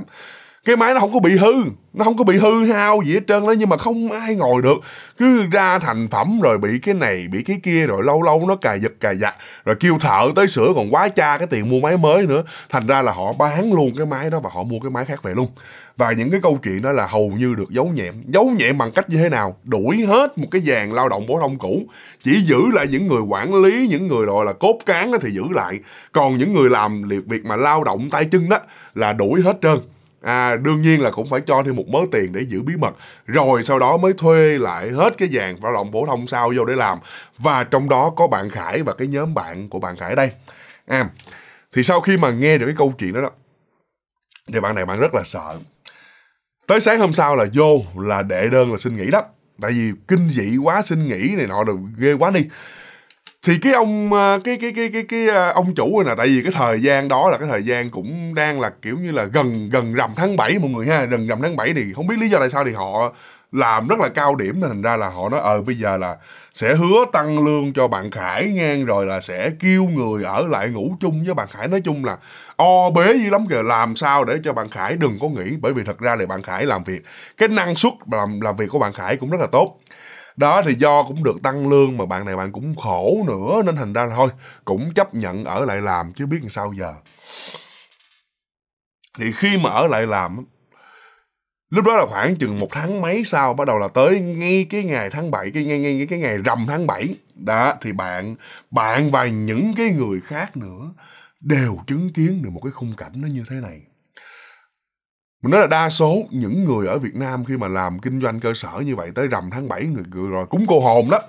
cái máy nó không có bị hư, nó không có bị hư hao gì hết trơn đó, nhưng mà không ai ngồi được. Cứ ra thành phẩm rồi bị cái này, bị cái kia, rồi lâu lâu nó cài giật, cài giặt. Rồi kêu thợ tới sửa còn quá cha cái tiền mua máy mới nữa. Thành ra là họ bán luôn cái máy đó và họ mua cái máy khác về luôn. Và những cái câu chuyện đó là hầu như được giấu nhẹm. Giấu nhẹm bằng cách như thế nào? Đuổi hết một cái dàn lao động phổ thông cũ. Chỉ giữ lại những người quản lý, những người gọi là cốt cán đó thì giữ lại. Còn những người làm việc mà lao động tay chân đó là đuổi hết trơn à, đương nhiên là cũng phải cho thêm một mớ tiền để giữ bí mật. Rồi sau đó mới thuê lại hết cái dàn lao động phổ thông sau vô để làm. Và trong đó có bạn Khải và cái nhóm bạn của bạn Khải đây. À, thì sau khi mà nghe được cái câu chuyện đó đó thì bạn này bạn rất là sợ. Tới sáng hôm sau là vô là đệ đơn là xin nghỉ đó. Tại vì kinh dị quá xin nghỉ này nọ rồi ghê quá đi thì cái ông ờ, cái cái cái cái cái ờ, ông chủ này nè, tại vì cái thời gian đó là cái thời gian cũng đang là kiểu như là gần gần rằm tháng 7 mọi người ha. Gần rằm tháng 7 thì không biết lý do tại sao thì họ làm rất là cao điểm nên thành ra là họ nói ờ bây giờ là sẽ hứa tăng lương cho bạn Khải ngang rồi là sẽ kêu người ở lại ngủ chung với bạn Khải. Nói chung là o bế dữ lắm kìa, làm sao để cho bạn Khải đừng có nghỉ? Bởi vì thật ra là bạn Khải làm việc, cái năng suất làm làm việc của bạn Khải cũng rất là tốt đó thì do cũng được tăng lương mà bạn này bạn cũng khổ nữa, nên thành ra là thôi, cũng chấp nhận ở lại làm chứ biết làm sao giờ. Thì khi mà ở lại làm lúc đó là khoảng chừng một tháng mấy sau, bắt đầu là tới ngay cái ngày tháng 7 cái ngay ngay cái ngày rằm tháng 7 đó, thì bạn bạn và những cái người khác nữa đều chứng kiến được một cái khung cảnh nó như thế này mình nói là đa số những người ở Việt Nam khi mà làm kinh doanh cơ sở như vậy tới rằm tháng 7 người rồi cúng cô hồn đó,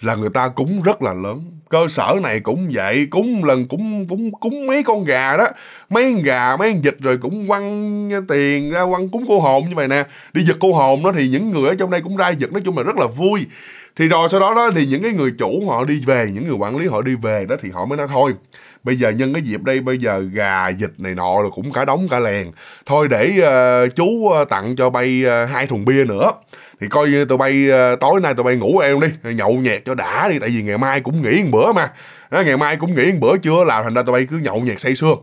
là người ta cúng rất là lớn. Cơ sở này cũng vậy, cúng lần cũng cúng cúng mấy con gà đó, mấy con gà, mấy con vịt rồi cũng quăng tiền ra, quăng cúng cô hồn như vậy nè. Đi giật cô hồn đó thì những người ở trong đây cũng ra giật, nói chung là rất là vui. Thì rồi sau đó đó thì những cái người chủ họ đi về, những người quản lý họ đi về đó thì họ mới nói, thôi bây giờ nhân cái dịp đây bây giờ gà vịt này nọ rồi cũng cả đóng cả lèn thôi để uh, chú uh, tặng cho bay uh, hai thùng bia nữa. Thì coi như tụi bay uh, tối nay tụi bay ngủ em đi nhậu nhẹt cho đã đi tại vì ngày mai cũng nghỉ một bữa mà. Đó, ngày mai cũng nghỉ một bữa chưa làm thành ra tụi bay cứ nhậu nhẹt say sưa.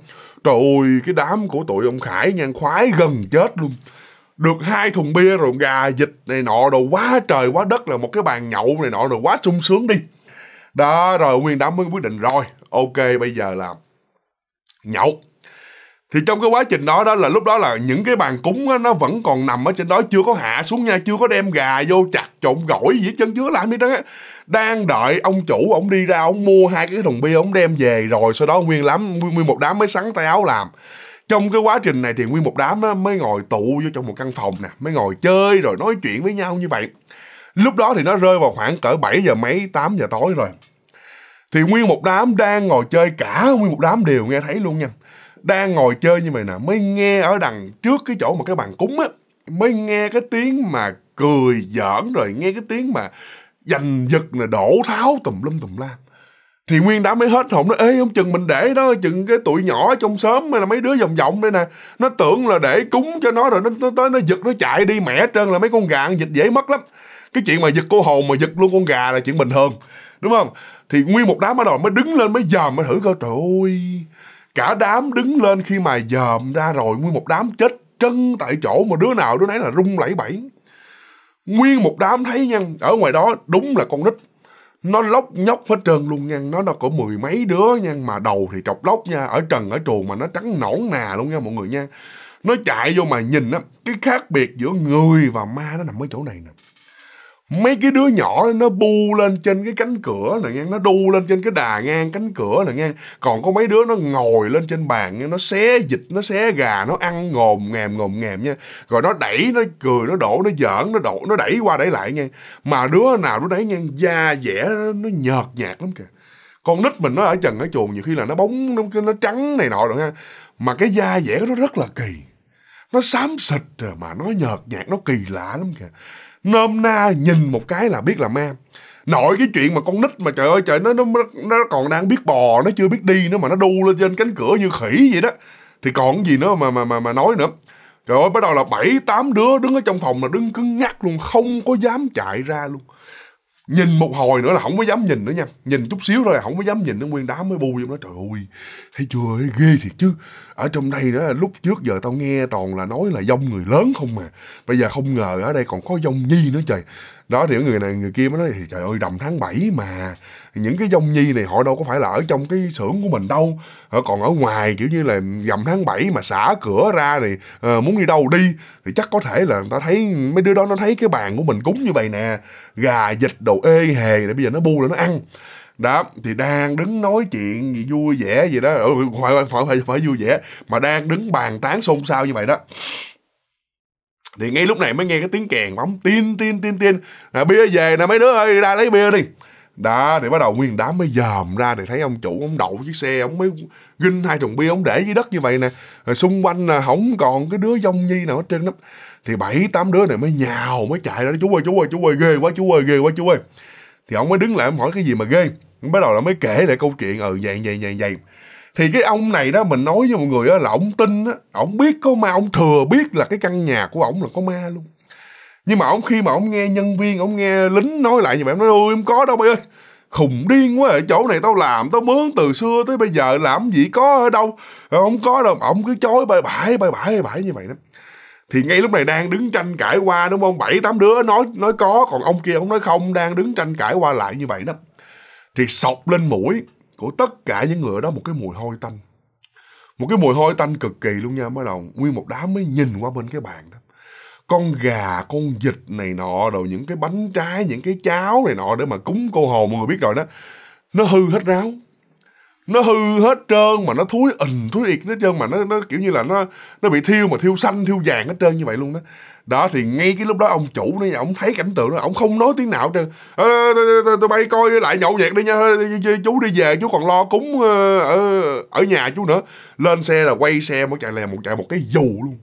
Trời ơi cái đám của tụi ông khải nhan khoái gần chết luôn. Được hai thùng bia rồi gà vịt này nọ đồ quá trời quá đất là một cái bàn nhậu này nọ rồi quá sung sướng đi. Đó rồi nguyên đám mới quyết định rồi ok bây giờ là nhậu. Thì trong cái quá trình đó đó là lúc đó là những cái bàn cúng á, nó vẫn còn nằm ở trên đó chưa có hạ xuống nha chưa có đem gà vô chặt trộn gỏi gì chân chứa làm gì đó đang đợi ông chủ ông đi ra ông mua hai cái thùng bia ông đem về rồi sau đó nguyên lắm nguyên một đám mới sắn tay áo làm. Trong cái quá trình này thì nguyên một đám đó mới ngồi tụ vô trong một căn phòng nè mới ngồi chơi rồi nói chuyện với nhau như vậy. Lúc đó thì nó rơi vào khoảng cỡ 7 giờ mấy 8 giờ tối rồi thì nguyên một đám đang ngồi chơi cả nguyên một đám đều nghe thấy luôn nha. Đang ngồi chơi như vậy nè mới nghe ở đằng trước cái chỗ mà cái bàn cúng á mới nghe cái tiếng mà cười giỡn rồi nghe cái tiếng mà giành giật là đổ tháo tùm lum tùm la. Thì nguyên đám mới hết hồn nó ê ông chừng mình để đó chừng cái tụi nhỏ trong xóm hay là mấy đứa vòng vòng đây nè nó tưởng là để cúng cho nó rồi nó tới nó, nó giật nó chạy đi mẹ trơn là mấy con gà ăn dịch dễ mất lắm. Cái chuyện mà giật cô hồn mà giật luôn con gà là chuyện bình thường đúng không? Thì nguyên một đám bắt đầu mới đứng lên mới dòm mới thử coi, trời ơi, cả đám đứng lên khi mà dòm ra rồi, nguyên một đám chết chân tại chỗ mà đứa nào đứa nấy là rung lẩy bẩy. Nguyên một đám thấy nha, ở ngoài đó đúng là con nít. Nó lóc nhóc hết trơn luôn nha, nó nó có mười mấy đứa nha, mà đầu thì trọc lóc nha, ở trần, ở truồng mà nó trắng nõn nà luôn nha mọi người nha. Nó chạy vô mà nhìn á, cái khác biệt giữa người và ma nó nằm ở chỗ này nè mấy cái đứa nhỏ nó bu lên trên cái cánh cửa nè nghe nó đu lên trên cái đà ngang cánh cửa nè nghe. Còn có mấy đứa nó ngồi lên trên bàn nghe nó xé vịt nó xé gà nó ăn ngồm ngèm ngồm ngèm nha. Rồi nó đẩy nó cười nó đổ nó giỡn nó đổ nó đẩy qua đẩy lại nha mà đứa nào đứa đấy nha da dẻ nó nhợt nhạt lắm kìa. Con nít mình nó ở trần ở chuồng nhiều khi là nó bóng nó, nó trắng này nọ rồi nha mà cái da dẻ nó rất là kỳ. Nó xám xịt rồi mà nó nhợt nhạt nó kỳ lạ lắm kìa nôm na nhìn một cái là biết là ma. Nội cái chuyện mà con nít mà trời ơi trời nó nó nó còn đang biết bò nó chưa biết đi nữa mà nó đu lên trên cánh cửa như khỉ vậy đó. Thì còn gì nữa mà mà mà mà nói nữa. Trời ơi, bắt đầu là bảy tám đứa đứng ở trong phòng là đứng cứng nhắc luôn, không có dám chạy ra luôn. Nhìn một hồi nữa là không có dám nhìn nữa nha. Nhìn chút xíu thôi là không có dám nhìn nó nguyên đám mới bu vô nó. Trời ơi, thấy chưa, ghê thiệt chứ. Ở trong đây đó lúc trước giờ tao nghe toàn là nói là dông người lớn không mà. Bây giờ không ngờ ở đây còn có dông nhi nữa trời đó thì người này người kia mới nói thì trời ơi rằm tháng 7 mà. Những cái dông nhi này họ đâu có phải là ở trong cái xưởng của mình đâu. Họ còn ở ngoài kiểu như là rằm tháng 7 mà xả cửa ra thì uh, ờ, muốn đi đâu đi. Thì chắc có thể là người ta thấy mấy đứa đó nó thấy cái bàn của mình cúng như vậy nè. Gà vịt đồ ê hề để bây giờ nó bu là nó ăn. Đó thì đang đứng nói chuyện gì vui vẻ gì đó. Ừ, phải, phải, phải, phải vui vẻ. Mà đang đứng bàn tán xôn xao như vậy đó thì ngay lúc này mới nghe cái tiếng kèn bóng tin tin tin tin. À, bia về nè mấy đứa ơi ra lấy bia đi. Đó thì bắt đầu nguyên đám mới dòm ra thì thấy ông chủ ông đậu chiếc xe ông mới ginh hai thùng bia ông để dưới đất như vậy nè. Rồi xung quanh là không còn cái đứa dông nhi nào hết trơn đó thì bảy tám đứa này mới nhào mới chạy ra chú ơi chú ơi chú ơi ghê quá chú ơi ghê quá chú ơi. Thì ông mới đứng lại ông hỏi cái gì mà ghê. Bắt đầu là mới kể lại câu chuyện ừ vậy vậy vậy vậy thì cái ông này đó mình nói với mọi người đó là ông tin á, ông biết có ma, ông thừa biết là cái căn nhà của ông là có ma luôn. Nhưng mà ông khi mà ông nghe nhân viên, ông nghe lính nói lại như vậy, ông nói, ôi em có đâu mày ơi, khùng điên quá, ở chỗ này tao làm, tao mướn từ xưa tới bây giờ, làm gì có ở đâu, không có đâu. Ông cứ chối bài bãi bài bãi bài bãi như vậy đó. Thì ngay lúc này đang đứng tranh cãi qua đúng không? Bảy, tám đứa nói nói có, còn ông kia ông nói không, đang đứng tranh cãi qua lại như vậy đó. Thì sọc lên mũi của tất cả những người ở đó một cái mùi hôi tanh. Một cái mùi hôi tanh cực kỳ luôn nha, mới đầu nguyên một đám mới nhìn qua bên cái bàn đó. Con gà, con vịt này nọ rồi những cái bánh trái, những cái cháo này nọ để mà cúng cô hồ, mọi người biết rồi đó, nó hư hết ráo nó hư hết trơn mà nó thúi ình, thúi ịt hết trơn mà nó nó kiểu như là nó nó bị thiêu mà thiêu xanh, thiêu vàng hết trơn như vậy luôn đó. Đó, thì ngay cái lúc đó ông chủ nó, ông thấy cảnh tượng đó, ông không nói tiếng nào trơn. Ờ, Tôi bay coi lại nhậu nhẹt đi nha chú đi về, chú còn lo cúng ở ở nhà chú nữa. Lên xe là quay xe một chạy lè một, chạy một cái dù luôn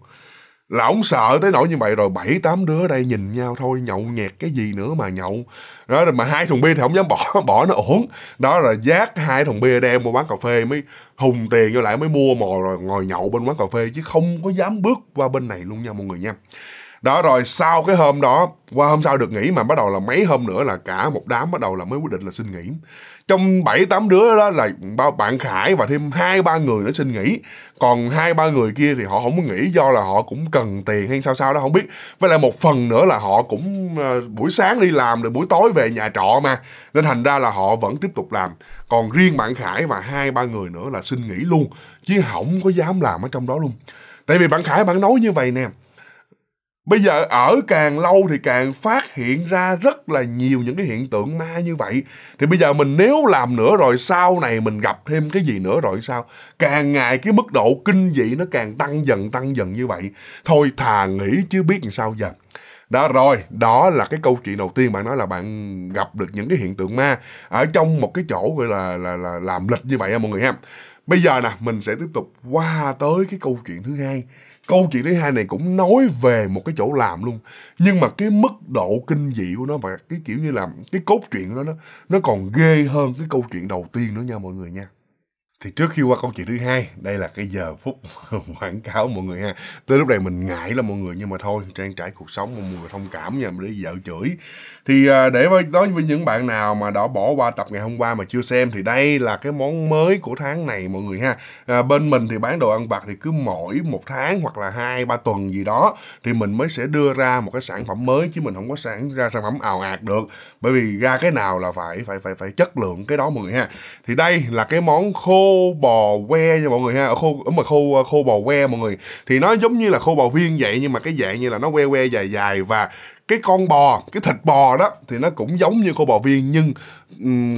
là ông sợ tới nỗi như vậy rồi, bảy, tám đứa ở đây nhìn nhau thôi, nhậu nhẹt cái gì nữa mà nhậu. Đó mà hai thùng bia thì không dám bỏ bỏ nó uống đó là giác hai thùng bia đem mua quán cà phê mới hùng tiền vô lại mới mua mò rồi ngồi nhậu bên quán cà phê chứ không có dám bước qua bên này luôn nha mọi người nha. Đó, rồi sau cái hôm đó, qua hôm sau được nghỉ mà bắt đầu là mấy hôm nữa là cả một đám bắt đầu là mới quyết định là xin nghỉ trong bảy, tám đứa đó là bao bạn Khải và thêm hai, ba người nữa xin nghỉ. Còn hai, ba người kia thì họ không có nghỉ do là họ cũng cần tiền hay sao sao đó, không biết. Với lại một phần nữa là họ cũng ờ, buổi sáng đi làm rồi buổi tối về nhà trọ mà. Nên thành ra là họ vẫn tiếp tục làm. Còn riêng bạn Khải và hai, ba người nữa là xin nghỉ luôn, chứ không có dám làm ở trong đó luôn. Tại vì bạn Khải bạn nói như vậy nè Bây giờ ở càng lâu thì càng phát hiện ra rất là nhiều những cái hiện tượng ma như vậy. Thì bây giờ mình nếu làm nữa rồi sau này mình gặp thêm cái gì nữa rồi sao? Càng ngày cái mức độ kinh dị nó càng tăng dần tăng dần như vậy. Thôi thà nghĩ chứ biết làm sao giờ. Đó rồi, đó là cái câu chuyện đầu tiên bạn nói là bạn gặp được những cái hiện tượng ma ở trong một cái chỗ gọi là là, là làm lịch như vậy à mọi người ha. Bây giờ nè, mình sẽ tiếp tục qua tới cái câu chuyện thứ hai câu chuyện thứ hai này cũng nói về một cái chỗ làm luôn. Nhưng mà cái mức độ kinh dị của nó và cái kiểu như là cái cốt truyện của nó nó còn ghê hơn cái câu chuyện đầu tiên nữa nha mọi người nha. Thì trước khi qua câu chuyện thứ hai, đây là cái giờ phút quảng cáo mọi người ha. Tới lúc này mình ngại là mọi người, nhưng mà thôi, trang trải cuộc sống, mọi người thông cảm nha, để vợ chửi thì à, để nói với những bạn nào mà đã bỏ qua tập ngày hôm qua mà chưa xem thì đây là cái món mới của tháng này mọi người ha. À, bên mình thì bán đồ ăn vặt thì cứ mỗi một tháng hoặc là hai ba tuần gì đó thì mình mới sẽ đưa ra một cái sản phẩm mới chứ mình không có sản ra sản phẩm ào ạt được. Bởi vì ra cái nào là phải phải phải phải chất lượng cái đó mọi người ha. Thì đây là cái món khô bò que nha mọi người ha khô mà khô à, khô bò que mọi người. Thì nó giống như là khô bò viên vậy nhưng mà cái dạng như là nó que que dài dài và cái con bò, cái thịt bò đó, thì nó cũng giống như khô bò viên, nhưng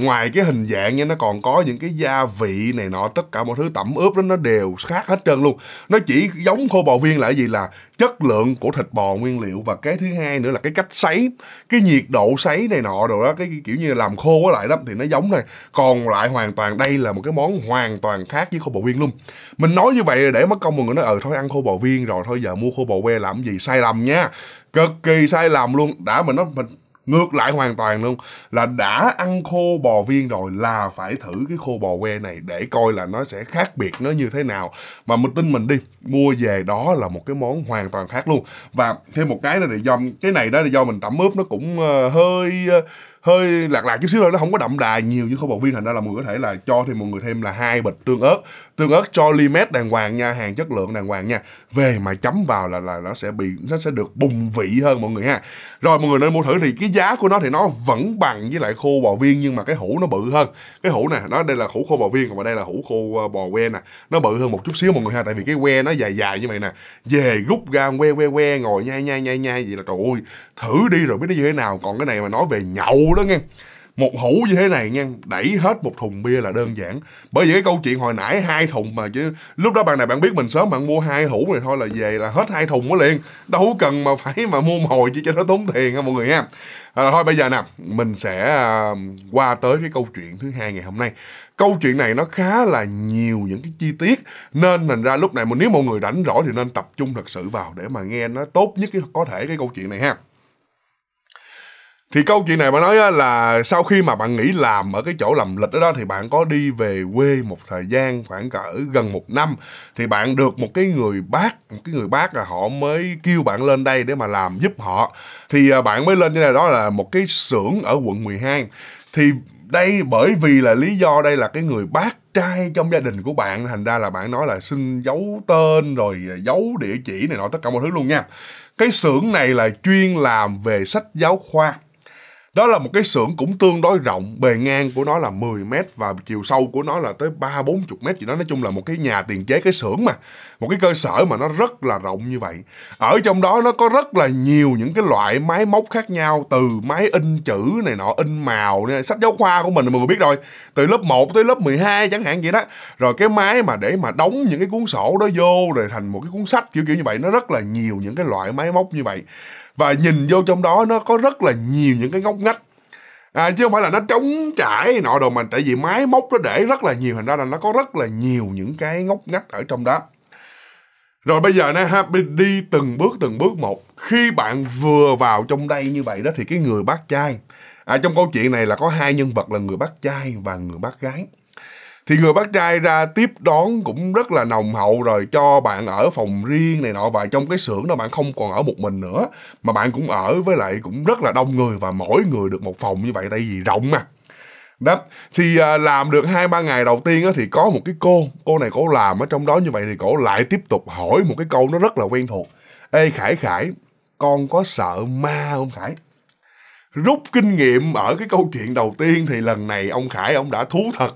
ngoài cái hình dạng nha, nó còn có những cái gia vị này nọ, tất cả mọi thứ tẩm ướp đó, nó đều khác hết trơn luôn. Nó chỉ giống khô bò viên là gì là chất lượng của thịt bò nguyên liệu, và cái thứ hai nữa là cái cách sấy, cái nhiệt độ sấy này nọ rồi đó, cái kiểu như làm khô lại đó, thì nó giống này. Còn lại hoàn toàn, đây là một cái món hoàn toàn khác với khô bò viên luôn. Mình nói như vậy để mất công mọi người nói ờ thôi ăn khô bò viên rồi, thôi giờ mua khô bò que làm gì, sai lầm nha cực kỳ sai lầm luôn. Đã mình nó mình ngược lại hoàn toàn luôn. Là đã ăn khô bò viên rồi là phải thử cái khô bò que này để coi là nó sẽ khác biệt nó như thế nào. Mà mình tin mình đi mua về đó là một cái món hoàn toàn khác luôn. Và thêm một cái nữa là do cái này đó là do mình tẩm ướp nó cũng uh, hơi uh, hơi lạc lạc chút xíu thôi, nó không có đậm đà nhiều như khô bột viên, thành ra là mọi người có thể là cho thêm một người thêm là hai bịch tương ớt. Tương ớt cho limet đàng hoàng nha, hàng chất lượng đàng hoàng nha. Về mà chấm vào là là nó sẽ bị, nó sẽ được bùng vị hơn mọi người ha. Rồi mọi người nên mua thử thì cái giá của nó thì nó vẫn bằng với lại khô bò viên, nhưng mà cái hũ nó bự hơn. Cái hũ nè, nó đây là hũ khô bò viên, còn ở đây là hũ khô ờ, bò que nè, nó bự hơn một chút xíu mọi người ha, tại vì cái que nó dài dài như vậy nè. Về rút ra, que que que, ngồi nhai nhai nhai nhai vậy là trời ơi, thử đi rồi biết nó như thế nào. Còn cái này mà nói về nhậu đó nghe. Một hũ như thế này nha đẩy hết một thùng bia là đơn giản. Bởi vì cái câu chuyện hồi nãy hai thùng mà chứ lúc đó bạn này bạn biết mình sớm bạn mua hai hũ này thôi là về là hết hai thùng mới liền. Đâu cần mà phải mà mua mồi chỉ cho nó tốn tiền ha mọi người ha. À, thôi bây giờ nè mình sẽ à, qua tới cái câu chuyện thứ hai ngày hôm nay. Câu chuyện này nó khá là nhiều những cái chi tiết nên thành ra lúc này mà nếu mọi người rảnh rõ thì nên tập trung thật sự vào để mà nghe nó tốt nhất có thể cái câu chuyện này ha thì câu chuyện này bạn nói là sau khi mà bạn nghỉ làm ở cái chỗ làm lịch đó, đó thì bạn có đi về quê một thời gian khoảng cỡ gần một năm thì bạn được một cái người bác một cái người bác là họ mới kêu bạn lên đây để mà làm giúp họ. Thì à, bạn mới lên như này đó là một cái xưởng ở quận 12 thì đây bởi vì là lý do đây là cái người bác trai trong gia đình của bạn thành ra là bạn nói là xin giấu tên rồi giấu địa chỉ này nọ tất cả mọi thứ luôn nha. Cái xưởng này là chuyên làm về sách giáo khoa đó là một cái xưởng cũng tương đối rộng, bề ngang của nó là 10 mét và chiều sâu của nó là tới 3 40 mét gì đó. Nói chung là một cái nhà tiền chế cái xưởng mà. Một cái cơ sở mà nó rất là rộng như vậy. Ở trong đó nó có rất là nhiều những cái loại máy móc khác nhau từ máy in chữ này nọ, in màu, này, sách giáo khoa của mình mọi người biết rồi. Từ lớp 1 tới lớp 12 chẳng hạn vậy đó. Rồi cái máy mà để mà đóng những cái cuốn sổ đó vô rồi thành một cái cuốn sách kiểu kiểu như vậy nó rất là nhiều những cái loại máy móc như vậy và nhìn vô trong đó nó có rất là nhiều những cái ngóc ngách. À, chứ không phải là nó trống trải nọ đồ mà tại vì máy móc nó để rất là nhiều thành ra là nó có rất là nhiều những cái ngóc ngách ở trong đó. Rồi bây giờ nè ha đi từng bước từng bước một. Khi bạn vừa vào trong đây như vậy đó thì cái người bác trai. À, trong câu chuyện này là có hai nhân vật là người bác trai và người bác gái thì người bác trai ra tiếp đón cũng rất là nồng hậu rồi cho bạn ở phòng riêng này nọ và trong cái xưởng đó bạn không còn ở một mình nữa mà bạn cũng ở với lại cũng rất là đông người và mỗi người được một phòng như vậy tại vì rộng mà. Đó thì à, làm được hai ba ngày đầu tiên á, thì có một cái cô cô này cổ làm ở trong đó như vậy thì cổ lại tiếp tục hỏi một cái câu nó rất là quen thuộc. Ê khải khải con có sợ ma không khải? Rút kinh nghiệm ở cái câu chuyện đầu tiên thì lần này ông Khải ông đã thú thật.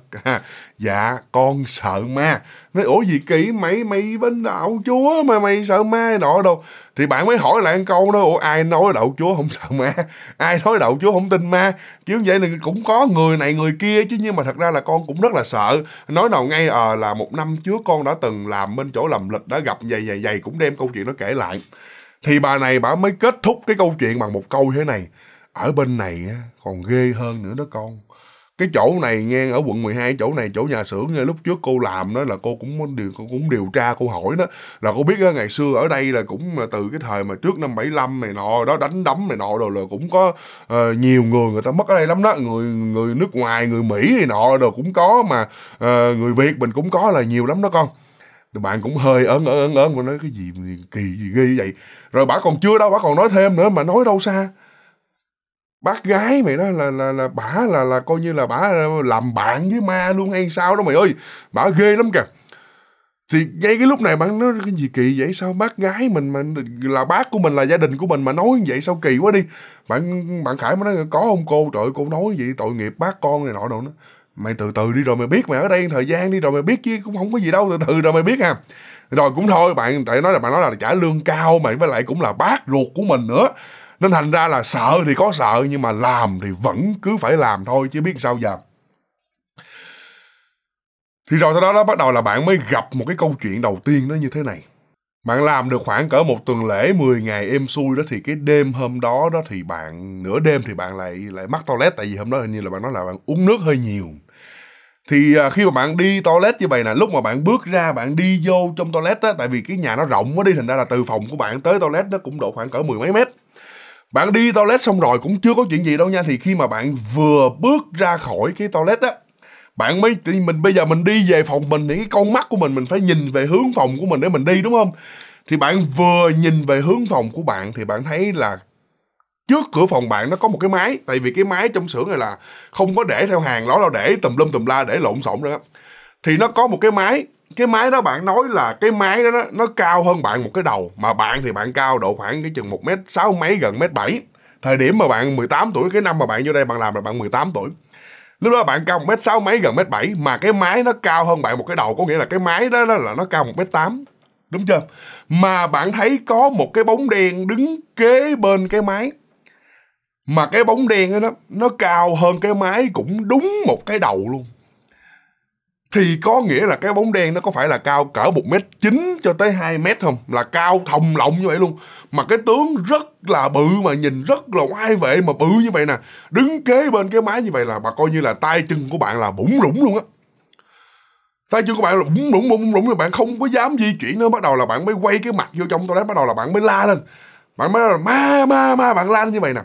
Dạ con sợ ma. Nói ủa gì kỳ mày mày bên đạo chúa mà mày sợ ma nọ đâu? Thì bạn mới hỏi lại một câu đó ủa ai nói đạo chúa không sợ ma? Ai nói đạo chúa không tin ma? Chứ vậy là cũng có người này người kia chứ nhưng mà thật ra là con cũng rất là sợ. Nói nào ngay à, là một năm trước con đã từng làm bên chỗ làm lịch đã gặp dày dày dày cũng đem câu chuyện đó kể lại. Thì bà này bà mới kết thúc cái câu chuyện bằng một câu như thế này ở bên này á, còn ghê hơn nữa đó con. Cái chỗ này nghe ở quận 12 chỗ này chỗ nhà xưởng nghe lúc trước cô làm đó là cô cũng điều cô cũng điều tra cô hỏi đó là cô biết đó, ngày xưa ở đây là cũng từ cái thời mà trước năm 75 này nọ đó đánh đấm này nọ rồi là cũng có uh, nhiều người người ta mất ở đây lắm đó. Người người nước ngoài người Mỹ này nọ rồi cũng có mà uh, người Việt mình cũng có là nhiều lắm đó con. Thì bạn cũng hơi ớn ớn ớn ớn mà nói cái gì kỳ gì ghê vậy? Rồi bà còn chưa đâu bà còn nói thêm nữa mà nói đâu xa bác gái mày đó là là là bả là là coi như là bả làm bạn với ma luôn hay sao đó mày ơi. Bả ghê lắm kìa. Thì ngay cái lúc này bạn nói cái gì kỳ vậy? Sao bác gái mình mà là bác của mình là gia đình của mình mà nói như vậy? Sao kỳ quá đi. Bạn bạn khải mới nói có ông cô, trời cô nói vậy tội nghiệp bác con này nọ đâu nó mày từ từ đi rồi mày biết mày ở đây thời gian đi rồi mày biết chứ cũng không có gì đâu, từ từ rồi mày biết ha. Rồi cũng thôi bạn, tại nói là bạn nói là trả lương cao mày với lại cũng là bác ruột của mình nữa nên thành ra là sợ thì có sợ, nhưng mà làm thì vẫn cứ phải làm thôi, chứ biết sao giờ. Thì rồi sau đó đó bắt đầu là bạn mới gặp một cái câu chuyện đầu tiên nó như thế này. Bạn làm được khoảng cỡ một tuần lễ 10 ngày êm xuôi đó, thì cái đêm hôm đó đó thì bạn, nửa đêm thì bạn lại lại mắc toilet, tại vì hôm đó hình như là bạn nói là bạn uống nước hơi nhiều. Thì à, khi mà bạn đi toilet như vậy nè, lúc mà bạn bước ra, bạn đi vô trong toilet á, tại vì cái nhà nó rộng quá đi, thành ra là từ phòng của bạn tới toilet nó cũng độ khoảng cỡ mười mấy mét bạn đi toilet xong rồi cũng chưa có chuyện gì đâu nha. Thì khi mà bạn vừa bước ra khỏi cái toilet á, bạn mới mình bây giờ mình đi về phòng mình thì cái con mắt của mình mình phải nhìn về hướng phòng của mình để mình đi, đúng không? Thì bạn vừa nhìn về hướng phòng của bạn thì bạn thấy là trước cửa phòng bạn nó có một cái máy. Tại vì cái máy trong xưởng này là không có để theo hàng đó đâu để tùm lum tùm la, để lộn xộn nữa thì nó có một cái máy cái máy đó bạn nói là cái máy đó nó, cao hơn bạn một cái đầu mà bạn thì bạn cao độ khoảng cái chừng một mét sáu mấy gần mét bảy. Thời điểm mà bạn 18 tuổi cái năm mà bạn vô đây bạn làm là bạn 18 tuổi. Lúc đó bạn cao một mét sáu mấy gần mét bảy mà cái máy nó cao hơn bạn một cái đầu có nghĩa là cái máy đó, đó là nó cao một mét tám. Đúng chưa? Mà bạn thấy có một cái bóng đen đứng kế bên cái máy. Mà cái bóng đen đó nó cao hơn cái máy cũng đúng một cái đầu luôn thì có nghĩa là cái bóng đen nó có phải là cao cỡ một mét chín cho tới 2 mét không? Là cao thòng lọng như vậy luôn. Mà cái tướng rất là bự mà nhìn rất là oai vệ mà bự như vậy nè. Đứng kế bên cái máy như vậy là bà coi như là tay chân của bạn là bủng rủng luôn á. Tay chân của bạn là bủng rủng bủng rủng là bạn không có dám di chuyển nữa. Bắt đầu là bạn mới quay cái mặt vô trong toilet, bắt đầu là bạn mới la lên. Bạn mới là, ma ma ma. Bạn la như vậy nè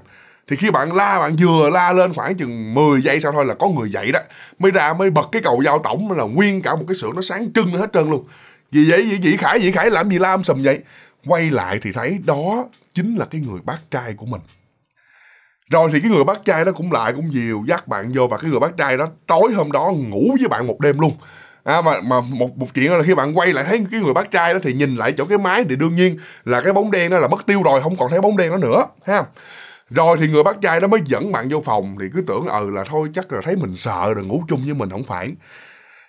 thì khi bạn la bạn vừa la lên khoảng chừng 10 giây sau thôi là có người dậy đó mới ra mới bật cái cầu dao tổng là nguyên cả một cái xưởng nó sáng trưng hết trơn luôn. Vì vậy vậy dĩ khải dĩ khải làm gì la âm sầm vậy? Quay lại thì thấy đó chính là cái người bác trai của mình. Rồi thì cái người bác trai đó cũng lại cũng dìu dắt bạn vô và cái người bác trai đó tối hôm đó ngủ với bạn một đêm luôn. À, mà mà một một chuyện là khi bạn quay lại thấy cái người bác trai đó thì nhìn lại chỗ cái máy thì đương nhiên là cái bóng đen đó là mất tiêu rồi không còn thấy bóng đen đó nữa ha rồi thì người bác trai đó mới dẫn bạn vô phòng. Thì cứ tưởng ừ là thôi, chắc là thấy mình sợ rồi ngủ chung với mình, không phải.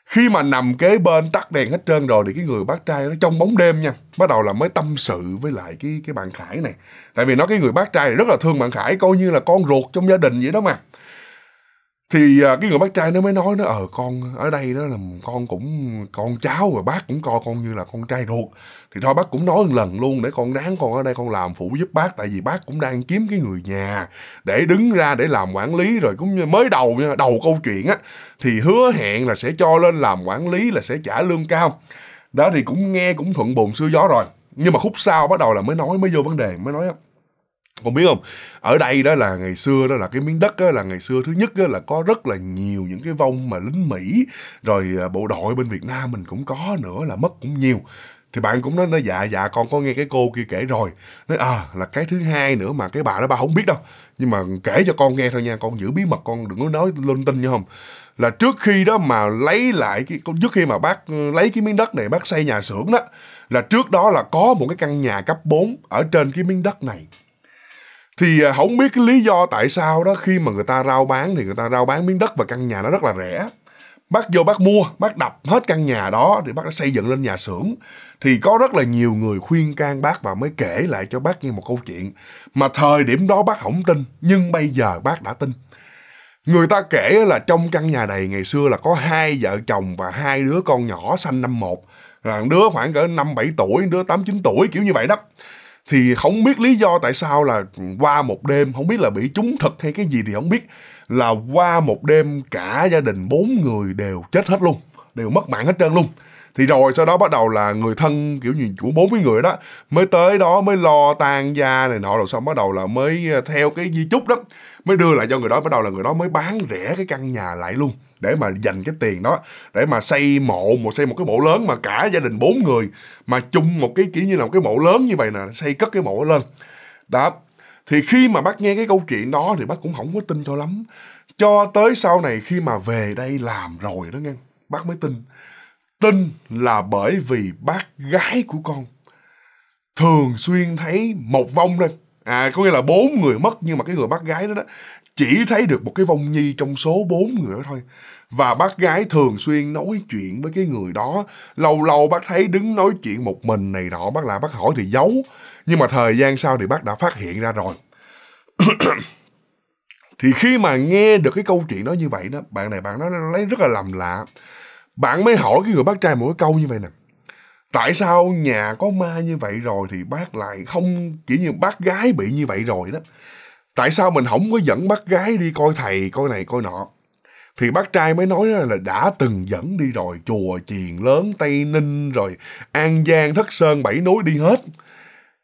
Khi mà nằm kế bên tắt đèn hết trơn rồi thì cái người bác trai nó trong bóng đêm nha, bắt đầu là mới tâm sự với lại cái cái bạn khải này. Tại vì nó cái người bác trai này rất là thương bạn khải, coi như là con ruột trong gia đình vậy đó mà thì à, cái người bác trai nó mới nói nó ờ con ở đây đó là con cũng, con cháu rồi, bác cũng coi con như là con trai ruột. Thì thôi, bác cũng nói một lần luôn, để con ráng con ở đây, con làm phụ giúp bác, tại vì bác cũng đang kiếm cái người nhà để đứng ra để làm quản lý. Rồi cũng như mới đầu nha, đầu câu chuyện á, thì hứa hẹn là sẽ cho lên làm quản lý là sẽ trả lương cao. Đó thì cũng nghe cũng thuận buồn xưa gió rồi, nhưng mà khúc sau bắt đầu là mới nói, mới vô vấn đề, mới nói con biết không? Ở đây đó là ngày xưa đó là cái miếng đất đó là ngày xưa thứ nhất đó là có rất là nhiều những cái vong mà lính mỹ, rồi à, bộ đội bên việt nam mình cũng có nữa, là mất cũng nhiều. Thì bạn cũng nói nó dạ dạ con có nghe cái cô kia kể rồi. Nói à là cái thứ hai nữa mà cái bà đó bà không biết đâu, nhưng mà kể cho con nghe thôi nha, con giữ bí mật, con đừng có nói linh tinh nha không. Là trước khi đó mà lấy lại cái trước khi mà bác ừ, lấy cái miếng đất này, bác xây nhà xưởng đó, là trước đó là có một cái căn nhà cấp 4 ở trên cái miếng đất này thì à, không biết cái lý do tại sao đó, khi mà người ta rao bán thì người ta rao bán miếng đất và căn nhà nó rất là rẻ. Bác vô bác mua, bác đập hết căn nhà đó thì bác đã xây dựng lên nhà xưởng. Thì có rất là nhiều người khuyên can bác và mới kể lại cho bác nghe một câu chuyện. Mà thời điểm đó bác không tin, nhưng bây giờ bác đã tin. Người ta kể là trong căn nhà này ngày xưa là có hai vợ chồng và hai đứa con nhỏ sanh năm một. Là đứa khoảng cỡ năm bảy tuổi, đứa tám chín tuổi, kiểu như vậy đó thì không biết lý do tại sao là qua một đêm, không biết là bị trúng thật hay cái gì thì không biết, là qua một đêm cả gia đình bốn người đều chết hết luôn, đều mất mạng hết trơn luôn. Thì rồi sau đó bắt đầu là người thân kiểu như của bốn cái người đó mới tới đó, mới lo tan gia này nọ, rồi xong bắt đầu là mới ờ, theo cái di chúc đó, mới đưa lại cho người đó, bắt đầu là người đó mới bán rẻ cái căn nhà lại luôn để mà dành cái tiền đó, để mà xây mộ một, xây một cái mộ lớn mà cả gia đình bốn người mà chung một cái kiểu như là một cái mộ lớn như vậy nè, xây cất cái mộ lên. Đó. Thì khi mà bác nghe cái câu chuyện đó thì bác cũng không có tin cho lắm. Cho tới sau này khi mà về đây làm rồi đó nghe, bác mới tin. Tin là bởi vì bác gái của con thường xuyên thấy một vong lên à có nghĩa là bốn người mất nhưng mà cái người bác gái đó đó chỉ thấy được một cái vong nhi trong số bốn người đó thôi. Và bác gái thường xuyên nói chuyện với cái người đó. Lâu lâu bác thấy đứng nói chuyện một mình này nọ, bác lại bác hỏi thì giấu. Nhưng mà thời gian sau thì bác đã phát hiện ra rồi. Thì khi mà nghe được cái câu chuyện đó như vậy đó, bạn này bạn nó lấy rất là lầm lạ. Bạn mới hỏi cái người bác trai một cái câu như vậy nè tại sao nhà có ma như vậy rồi thì bác lại không kiểu như bác gái bị như vậy rồi đó? Tại sao mình không có dẫn bác gái đi coi thầy coi này coi nọ? Thì bác trai mới nói là đã từng dẫn đi rồi chùa chiền lớn tây ninh rồi an giang thất sơn bảy núi đi hết.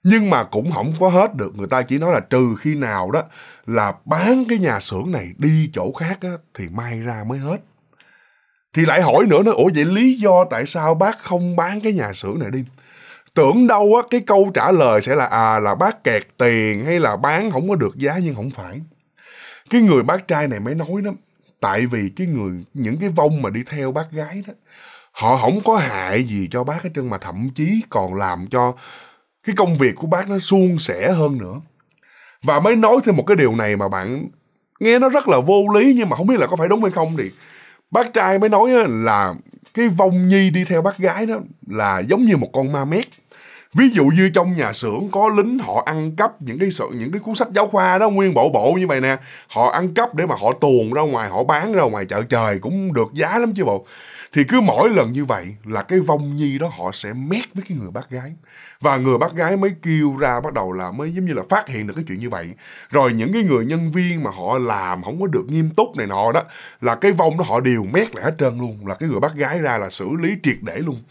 Nhưng mà cũng không có hết được người ta chỉ nói là trừ khi nào đó là bán cái nhà xưởng này đi chỗ khác á, thì may ra mới hết thì lại hỏi nữa, nói, ủa vậy lý do tại sao bác không bán cái nhà xưởng này đi? Tưởng đâu á, cái câu trả lời sẽ là à là bác kẹt tiền hay là bán không có được giá nhưng không phải. Cái người bác trai này mới nói đó, tại vì cái người, những cái vong mà đi theo bác gái đó, họ không có hại gì cho bác hết trơn mà thậm chí còn làm cho cái công việc của bác nó suôn sẻ hơn nữa. Và mới nói thêm một cái điều này mà bạn nghe nó rất là vô lý nhưng mà không biết là có phải đúng hay không thì bác trai mới nói là cái vong nhi đi theo bác gái đó là giống như một con ma mét. Ví dụ như trong nhà xưởng có lính họ ăn cắp những cái sự, những cái cuốn sách giáo khoa đó, nguyên bộ bộ như vậy nè. Họ ăn cắp để mà họ tuồn ra ngoài, họ bán ra ngoài, chợ trời cũng được giá lắm chứ bộ thì cứ mỗi lần như vậy là cái vong nhi đó họ sẽ mét với cái người bác gái. Và người bác gái mới kêu ra bắt đầu là mới giống như là phát hiện được cái chuyện như vậy. Rồi những cái người nhân viên mà họ làm không có được nghiêm túc này nọ đó, là cái vong đó họ đều mét lại hết trơn luôn. Là cái người bác gái ra là xử lý triệt để luôn.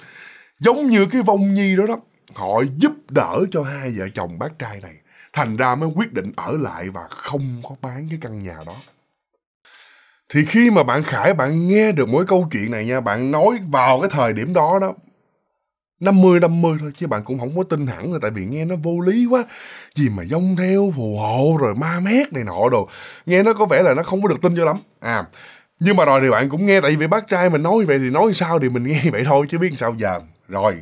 Giống như cái vong nhi đó đó, họ giúp đỡ cho hai vợ chồng bác trai này. Thành ra mới quyết định ở lại và không có bán cái căn nhà đó thì khi mà bạn Khải bạn nghe được mỗi câu chuyện này nha, bạn nói vào cái thời điểm đó đó, 50 50 thôi chứ bạn cũng không có tin hẳn rồi tại vì nghe nó vô lý quá. Gì mà dông theo phù hộ rồi ma mét này nọ đồ. Nghe nó có vẻ là nó không có được tin cho lắm. À, nhưng mà rồi thì bạn cũng nghe tại vì bác trai mình nói vậy thì nói sao thì mình nghe vậy thôi chứ biết sao giờ. Rồi,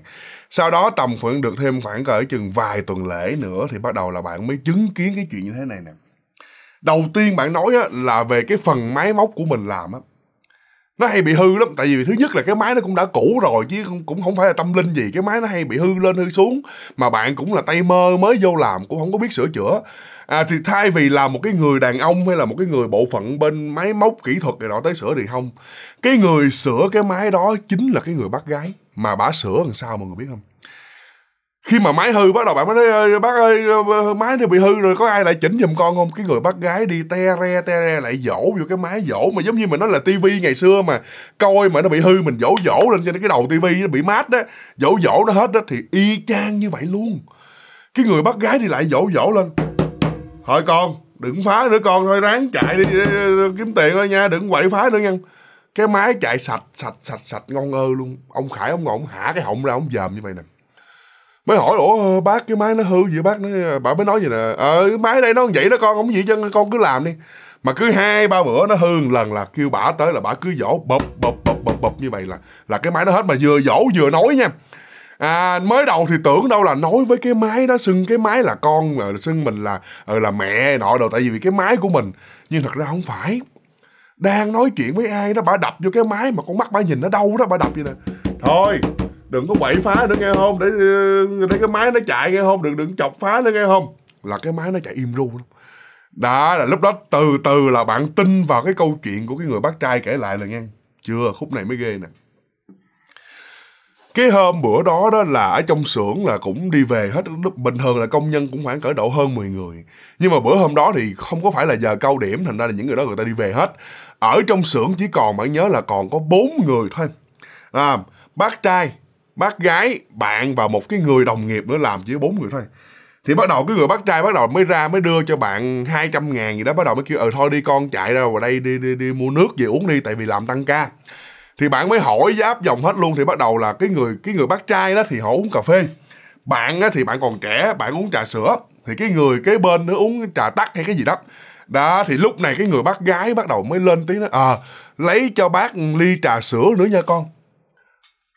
sau đó tầm khoảng được thêm khoảng cỡ chừng vài tuần lễ nữa thì bắt đầu là bạn mới chứng kiến cái chuyện như thế này nè đầu tiên bạn nói á, là về cái phần máy móc của mình làm á. Nó hay bị hư lắm tại vì thứ nhất là cái máy nó cũng đã cũ rồi chứ cũng không phải là tâm linh gì. Cái máy nó hay bị hư lên hư xuống mà bạn cũng là tay mơ mới vô làm cũng không có biết sửa chữa. À, thì thay vì là một cái người đàn ông hay là một cái người bộ phận bên máy móc kỹ thuật này nọ tới sửa thì không. Cái người sửa cái máy đó chính là cái người bác gái mà bà sửa làm sao mọi người biết không? Khi mà máy hư, bắt đầu bạn mới nói bác ơi, máy nó bị hư rồi, có ai lại chỉnh giùm con không? Cái người bác gái đi te re te re lại dỗ vô cái máy dỗ mà giống như mà nó là tivi ngày xưa mà. Coi mà nó bị hư, mình dỗ dỗ lên cho cái đầu tivi nó bị mát đó dỗ dỗ nó hết đó thì y chang như vậy luôn. Cái người bác gái đi lại dỗ dỗ lên. Thôi con, đừng phá nữa con, thôi ráng chạy đi ờ, ờ, kiếm tiền thôi nha, đừng quậy phá nữa nha. Cái máy chạy sạch sạch sạch sạch ngon ơ luôn. Ông khải, ông ngồi, ông hả cái họng ra, ông dòm như vậy nè mới hỏi, ủa, bác cái máy nó hư gì? Bác nói, bà mới nói gì nè. Ờ máy đây nó vậy đó, con không gì chứ con cứ làm đi. Mà cứ hai, ba bữa nó hư lần là kêu bả tới là bả cứ dỗ bập bập bập bập bập như vậy là là cái máy nó hết. Mà vừa dỗ vừa nói nha. À mới đầu thì tưởng đâu là nói với cái máy đó, xưng cái máy là con mà xưng mình là ờ, là mẹ nọ đồ, tại vì cái máy của mình. Nhưng thật ra không phải. Đang nói chuyện với ai đó, bà đập vô cái máy mà con mắt bà nhìn nó đâu đó, bà đập vậy nè. Thôi đừng có quậy phá nữa nghe không? Để ờ, để cái máy nó chạy nghe không? Đừng đừng chọc phá nữa nghe không? Là cái máy nó chạy im ru lắm. Đó là lúc đó từ từ là bạn tin vào cái câu chuyện của cái người bác trai kể lại là nghe. Chưa khúc này mới ghê nè. Cái hôm bữa đó đó là ở trong xưởng là cũng đi về hết. Bình thường là công nhân cũng khoảng cỡ độ hơn 10 người. Nhưng mà bữa hôm đó thì không có phải là giờ cao điểm thành ra là những người đó người ta đi về hết. Ở trong xưởng chỉ còn bạn nhớ là còn có bốn người thôi. À, bác trai bác gái bạn và một cái người đồng nghiệp nữa làm chỉ bốn người thôi. Thì bắt đầu cái người bác trai bắt đầu mới ra mới đưa cho bạn 200 ngàn gì đó bắt đầu mới kêu ờ thôi đi con chạy ra vào đây đi, đi đi mua nước về uống đi tại vì làm tăng ca. Thì bạn mới hỏi giáp dòng hết luôn thì bắt đầu là cái người cái người bác trai đó thì họ uống cà phê. Bạn á thì bạn còn trẻ bạn uống trà sữa. Thì cái người kế bên nữa uống trà tắc hay cái gì đó. Đó thì lúc này cái người bác gái bắt đầu mới lên tiếng nói à ờ, lấy cho bác ly trà sữa nữa nha con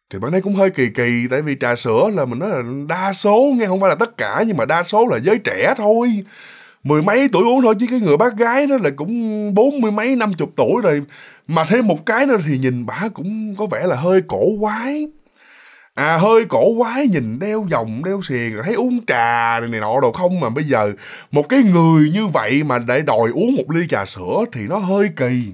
thì bạn thấy cũng hơi kỳ kỳ tại vì trà sữa là mình nói là đa số nghe không phải là tất cả nhưng mà đa số là giới trẻ thôi. Mười mấy tuổi uống thôi chứ cái người bác gái đó là cũng bốn mươi mấy năm chục tuổi rồi. Mà thêm một cái nữa thì nhìn bà cũng có vẻ là hơi cổ quái. À hơi cổ quái nhìn đeo vòng đeo xiềng thấy uống trà này, này nọ đồ không mà bây giờ một cái người như vậy mà để đòi uống một ly trà sữa thì nó hơi kỳ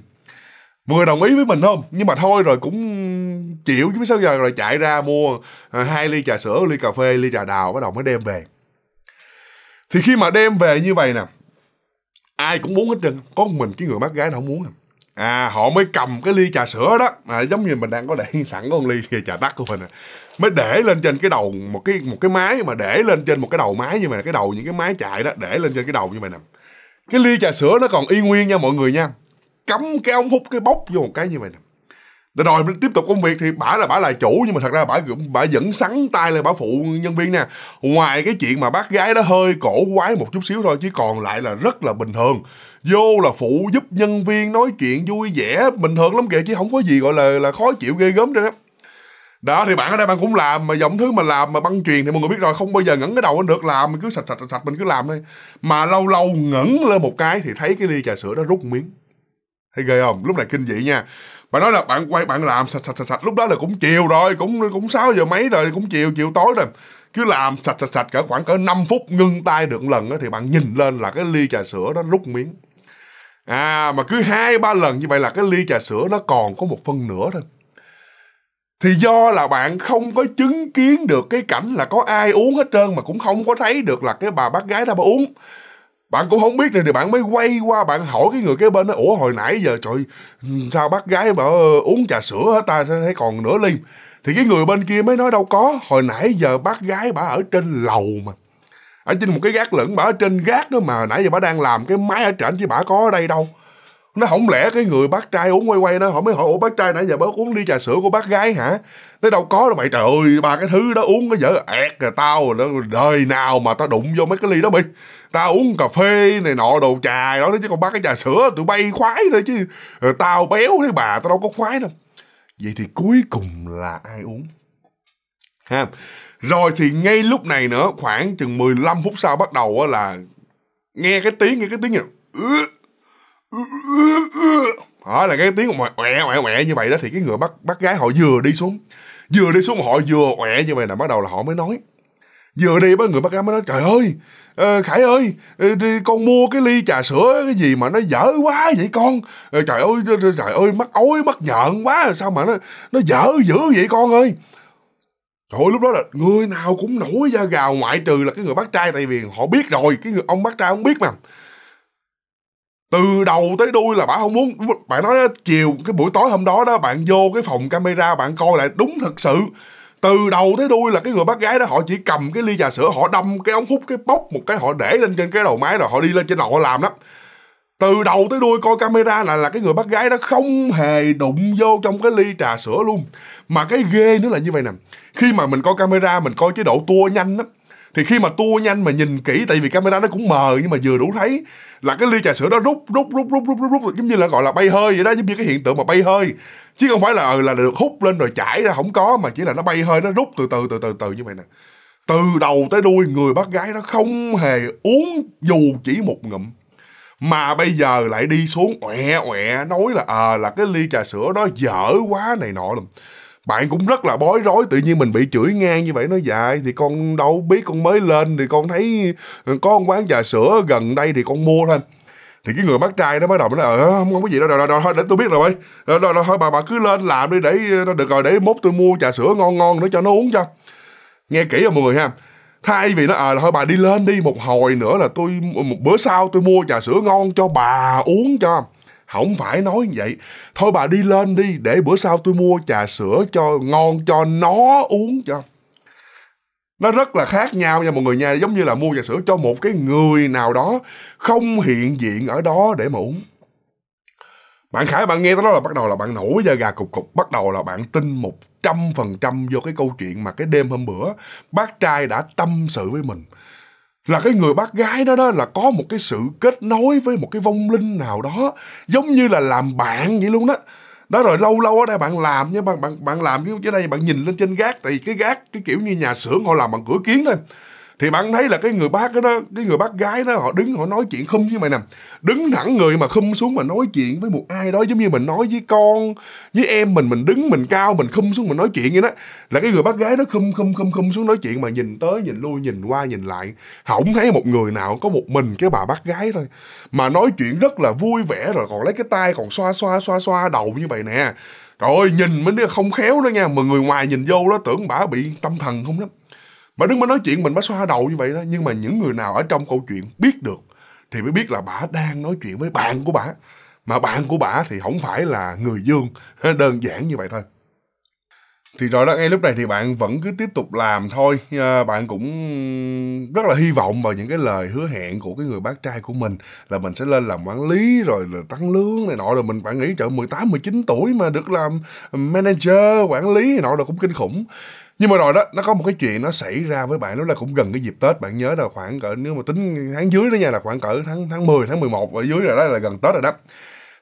mọi người đồng ý với mình không? Nhưng mà thôi rồi cũng chịu chứ sao giờ rồi chạy ra mua hai ly trà sữa ly cà phê ly trà đào bắt đầu mới đem về. Thì khi mà đem về như vậy nè ai cũng muốn hết trơn có mình cái người bác gái nó không muốn à? À họ mới cầm cái ly trà sữa đó à, giống như mình đang có để sẵn con ly trà tắt của mình à. mới để lên trên cái đầu một cái một cái máy mà để lên trên một cái đầu máy như vậy cái đầu những cái máy chạy đó để lên trên cái đầu như vậy nè. Cái ly trà sữa nó còn y nguyên nha mọi người nha cắm cái ống hút, cái bốc vô một cái như vậy nè. Để rồi mình tiếp tục công việc thì bả là bả là chủ, nhưng mà thật ra bả bả vẫn sắn tay lên bả phụ nhân viên nè. Ngoài cái chuyện mà bác gái đó hơi cổ quái một chút xíu thôi, chứ còn lại là rất là bình thường. Vô là phụ giúp nhân viên nói chuyện vui vẻ, bình thường lắm kìa, chứ không có gì gọi là là khó chịu ghê gớm nữa. Đó, thì bạn ở đây bạn cũng làm, mà giọng thứ mà làm, mà băng truyền thì mọi người biết rồi, không bao giờ ngẩng cái đầu lên được, làm mình cứ sạch sạch sạch sạch, mình cứ làm thôi. Mà lâu lâu ngẩng lên một cái thì thấy cái ly trà sữa đó rút miếng thấy ghê không? Lúc này kinh dị nha. Bạn nói là bạn quay bạn làm sạch sạch sạch sạch. Lúc đó là cũng chiều rồi cũng cũng sáu giờ mấy rồi cũng chiều chiều tối rồi. Cứ làm sạch sạch sạch cỡ khoảng cỡ 5 phút ngưng tay được lần đó, thì bạn nhìn lên là cái ly trà sữa nó rút miếng. À mà cứ hai ba lần như vậy là cái ly trà sữa nó còn có một phân nửa thôi. Thì do là bạn không có chứng kiến được cái cảnh là có ai uống hết trơn mà cũng không có thấy được là cái bà bác gái đó bà uống bạn cũng không biết này thì bạn mới quay qua bạn hỏi cái người kế bên đó, ủa, hồi nãy giờ trời, sao bác gái bà ờ, uống trà sữa hết ta thấy còn nửa ly? Thì cái người bên kia mới nói, đâu có, hồi nãy giờ bác gái bà ở trên lầu mà. Ở trên một cái gác lửng, bà ở trên gác đó mà, nãy giờ bà đang làm cái máy ở trển chứ bà có ở đây đâu nó không lẽ cái người bác trai uống quay quay nó họ mới hỏi, ủa, bác trai nãy giờ bác uống ly trà sữa của bác gái hả? Nó đâu có đâu mày, trời ơi, ba cái thứ đó uống cái dở ẹt rồi tao. Nó, đời nào mà tao đụng vô mấy cái ly đó mày. Tao uống cà phê này nọ, đồ trà đó, chứ còn bác cái trà sữa, tụi bay khoái thôi chứ. Rồi tao béo thế, bà tao đâu có khoái đâu. Vậy thì cuối cùng là ai uống? Ha. Rồi thì ngay lúc này nữa, khoảng chừng 15 phút sau bắt đầu là nghe cái tiếng, nghe cái tiếng này đó là cái tiếng mà ọe ọe ọe như vậy đó thì cái người bắt bắt gái họ vừa đi xuống. Vừa đi xuống mà họ vừa ọe như vậy là bắt đầu là họ mới nói. Vừa đi mấy người bắt gái mới nói trời ơi ờ, khải ơi ờ, con mua cái ly trà sữa cái gì mà nó dở quá vậy con? Ờ, trời ơi trời ơi mắt ối mắt nhợn quá sao mà nó nó dở dữ vậy con ơi? Trời ơi, lúc đó là người nào cũng nổi da gà ngoại trừ là cái người bác trai tại vì họ biết rồi cái người ông bác trai không biết mà từ đầu tới đuôi là bạn không muốn bạn nói chiều cái buổi tối hôm đó đó, bạn vô cái phòng camera, bạn coi lại, đúng thật sự. Từ đầu tới đuôi là cái người bác gái đó, họ chỉ cầm cái ly trà sữa, họ đâm cái ống hút, cái bốc một cái, họ để lên trên cái đầu máy rồi họ đi lên trên lầu họ làm đó từ đầu tới đuôi coi camera là là cái người bác gái đó không hề đụng vô trong cái ly trà sữa luôn. Mà cái ghê nữa là như vậy nè, khi mà mình coi camera, mình coi chế độ tua nhanh á thì khi mà tua nhanh mà nhìn kỹ tại vì camera nó cũng mờ nhưng mà vừa đủ thấy là cái ly trà sữa đó rút rút rút rút rút rút, rút giống như là gọi là bay hơi vậy đó giống như cái hiện tượng mà bay hơi. Chứ không phải là ừ, là được hút lên rồi chảy ra không có mà chỉ là nó bay hơi nó rút từ từ từ từ từ như vậy nè. Từ đầu tới đuôi người bác gái nó không hề uống dù chỉ một ngụm. Mà bây giờ lại đi xuống ọe ọe nói là à là cái ly trà sữa đó dở quá này nọ lắm bạn cũng rất là bối rối tự nhiên mình bị chửi ngang như vậy nó dài thì con đâu biết con mới lên thì con thấy có một quán trà sữa gần đây thì con mua thôi. Thì cái người bác trai đó bắt đầu nó ờ không, không có gì đâu rồi rồi thôi để tôi biết rồi bây rồi, rồi thôi bà bà cứ lên làm đi để được rồi để mốt tôi mua trà sữa ngon ngon nữa cho nó uống cho. Nghe kỹ rồi mọi người ha. Thay vì nó ờ à, thôi bà đi lên đi một hồi nữa là tôi một bữa sau tôi mua trà sữa ngon cho bà uống cho không phải nói như vậy. Thôi bà đi lên đi, để bữa sau tôi mua trà sữa cho ngon cho nó uống cho. Nó rất là khác nhau nha mọi người nha, giống như là mua trà sữa cho một cái người nào đó không hiện diện ở đó để mà uống. Bạn khải, bạn nghe tới đó là bắt đầu là bạn nổi da gà cục cục, bắt đầu là bạn tin một trăm phần trăm vô cái câu chuyện mà cái đêm hôm bữa bác trai đã tâm sự với mình là cái người bác gái đó đó là có một cái sự kết nối với một cái vong linh nào đó, giống như là làm bạn vậy luôn đó. Đó rồi lâu lâu ở đây bạn làm nha, bạn bạn bạn làm cái đây bạn nhìn lên trên gác thì cái gác cái kiểu như nhà xưởng họ làm bằng cửa kiến thôi thì bạn thấy là cái người bác đó, cái người bác gái đó, họ đứng, họ nói chuyện khum với mày nè. Đứng thẳng người mà khum xuống mà nói chuyện với một ai đó, giống như mình nói với con, với em mình mình đứng, mình cao, mình khum xuống mình nói chuyện vậy đó. Là cái người bác gái đó khum khum khum khum xuống nói chuyện mà nhìn tới, nhìn lui, nhìn qua, nhìn lại. Không thấy một người nào có một mình cái bà bác gái thôi. Mà nói chuyện rất là vui vẻ rồi còn lấy cái tay còn xoa xoa xoa xoa đầu như vậy nè. Rồi nhìn mới không khéo đó nha, mà người ngoài nhìn vô đó tưởng bà bị tâm thần không lắm bà đứng mà nói chuyện mình mới xoa đầu như vậy đó. Nhưng mà những người nào ở trong câu chuyện biết được thì mới biết là bà đang nói chuyện với bạn của bà. Mà bạn của bả thì không phải là người dương đơn giản như vậy thôi. Thì rồi đó ngay lúc này thì bạn vẫn cứ tiếp tục làm thôi. À, bạn cũng rất là hy vọng vào những cái lời hứa hẹn của cái người bác trai của mình là mình sẽ lên làm quản lý rồi là tăng lương này nọ. Rồi mình bạn nghĩ trời 18 19 tuổi mà được làm manager quản lý này nọ là cũng kinh khủng nhưng mà rồi đó, nó có một cái chuyện nó xảy ra với bạn đó là cũng gần cái dịp tết, bạn nhớ là khoảng cỡ, nếu mà tính tháng dưới đó nha, là khoảng cỡ tháng tháng 10 tháng 11 ở dưới rồi đó, là gần tết rồi đó.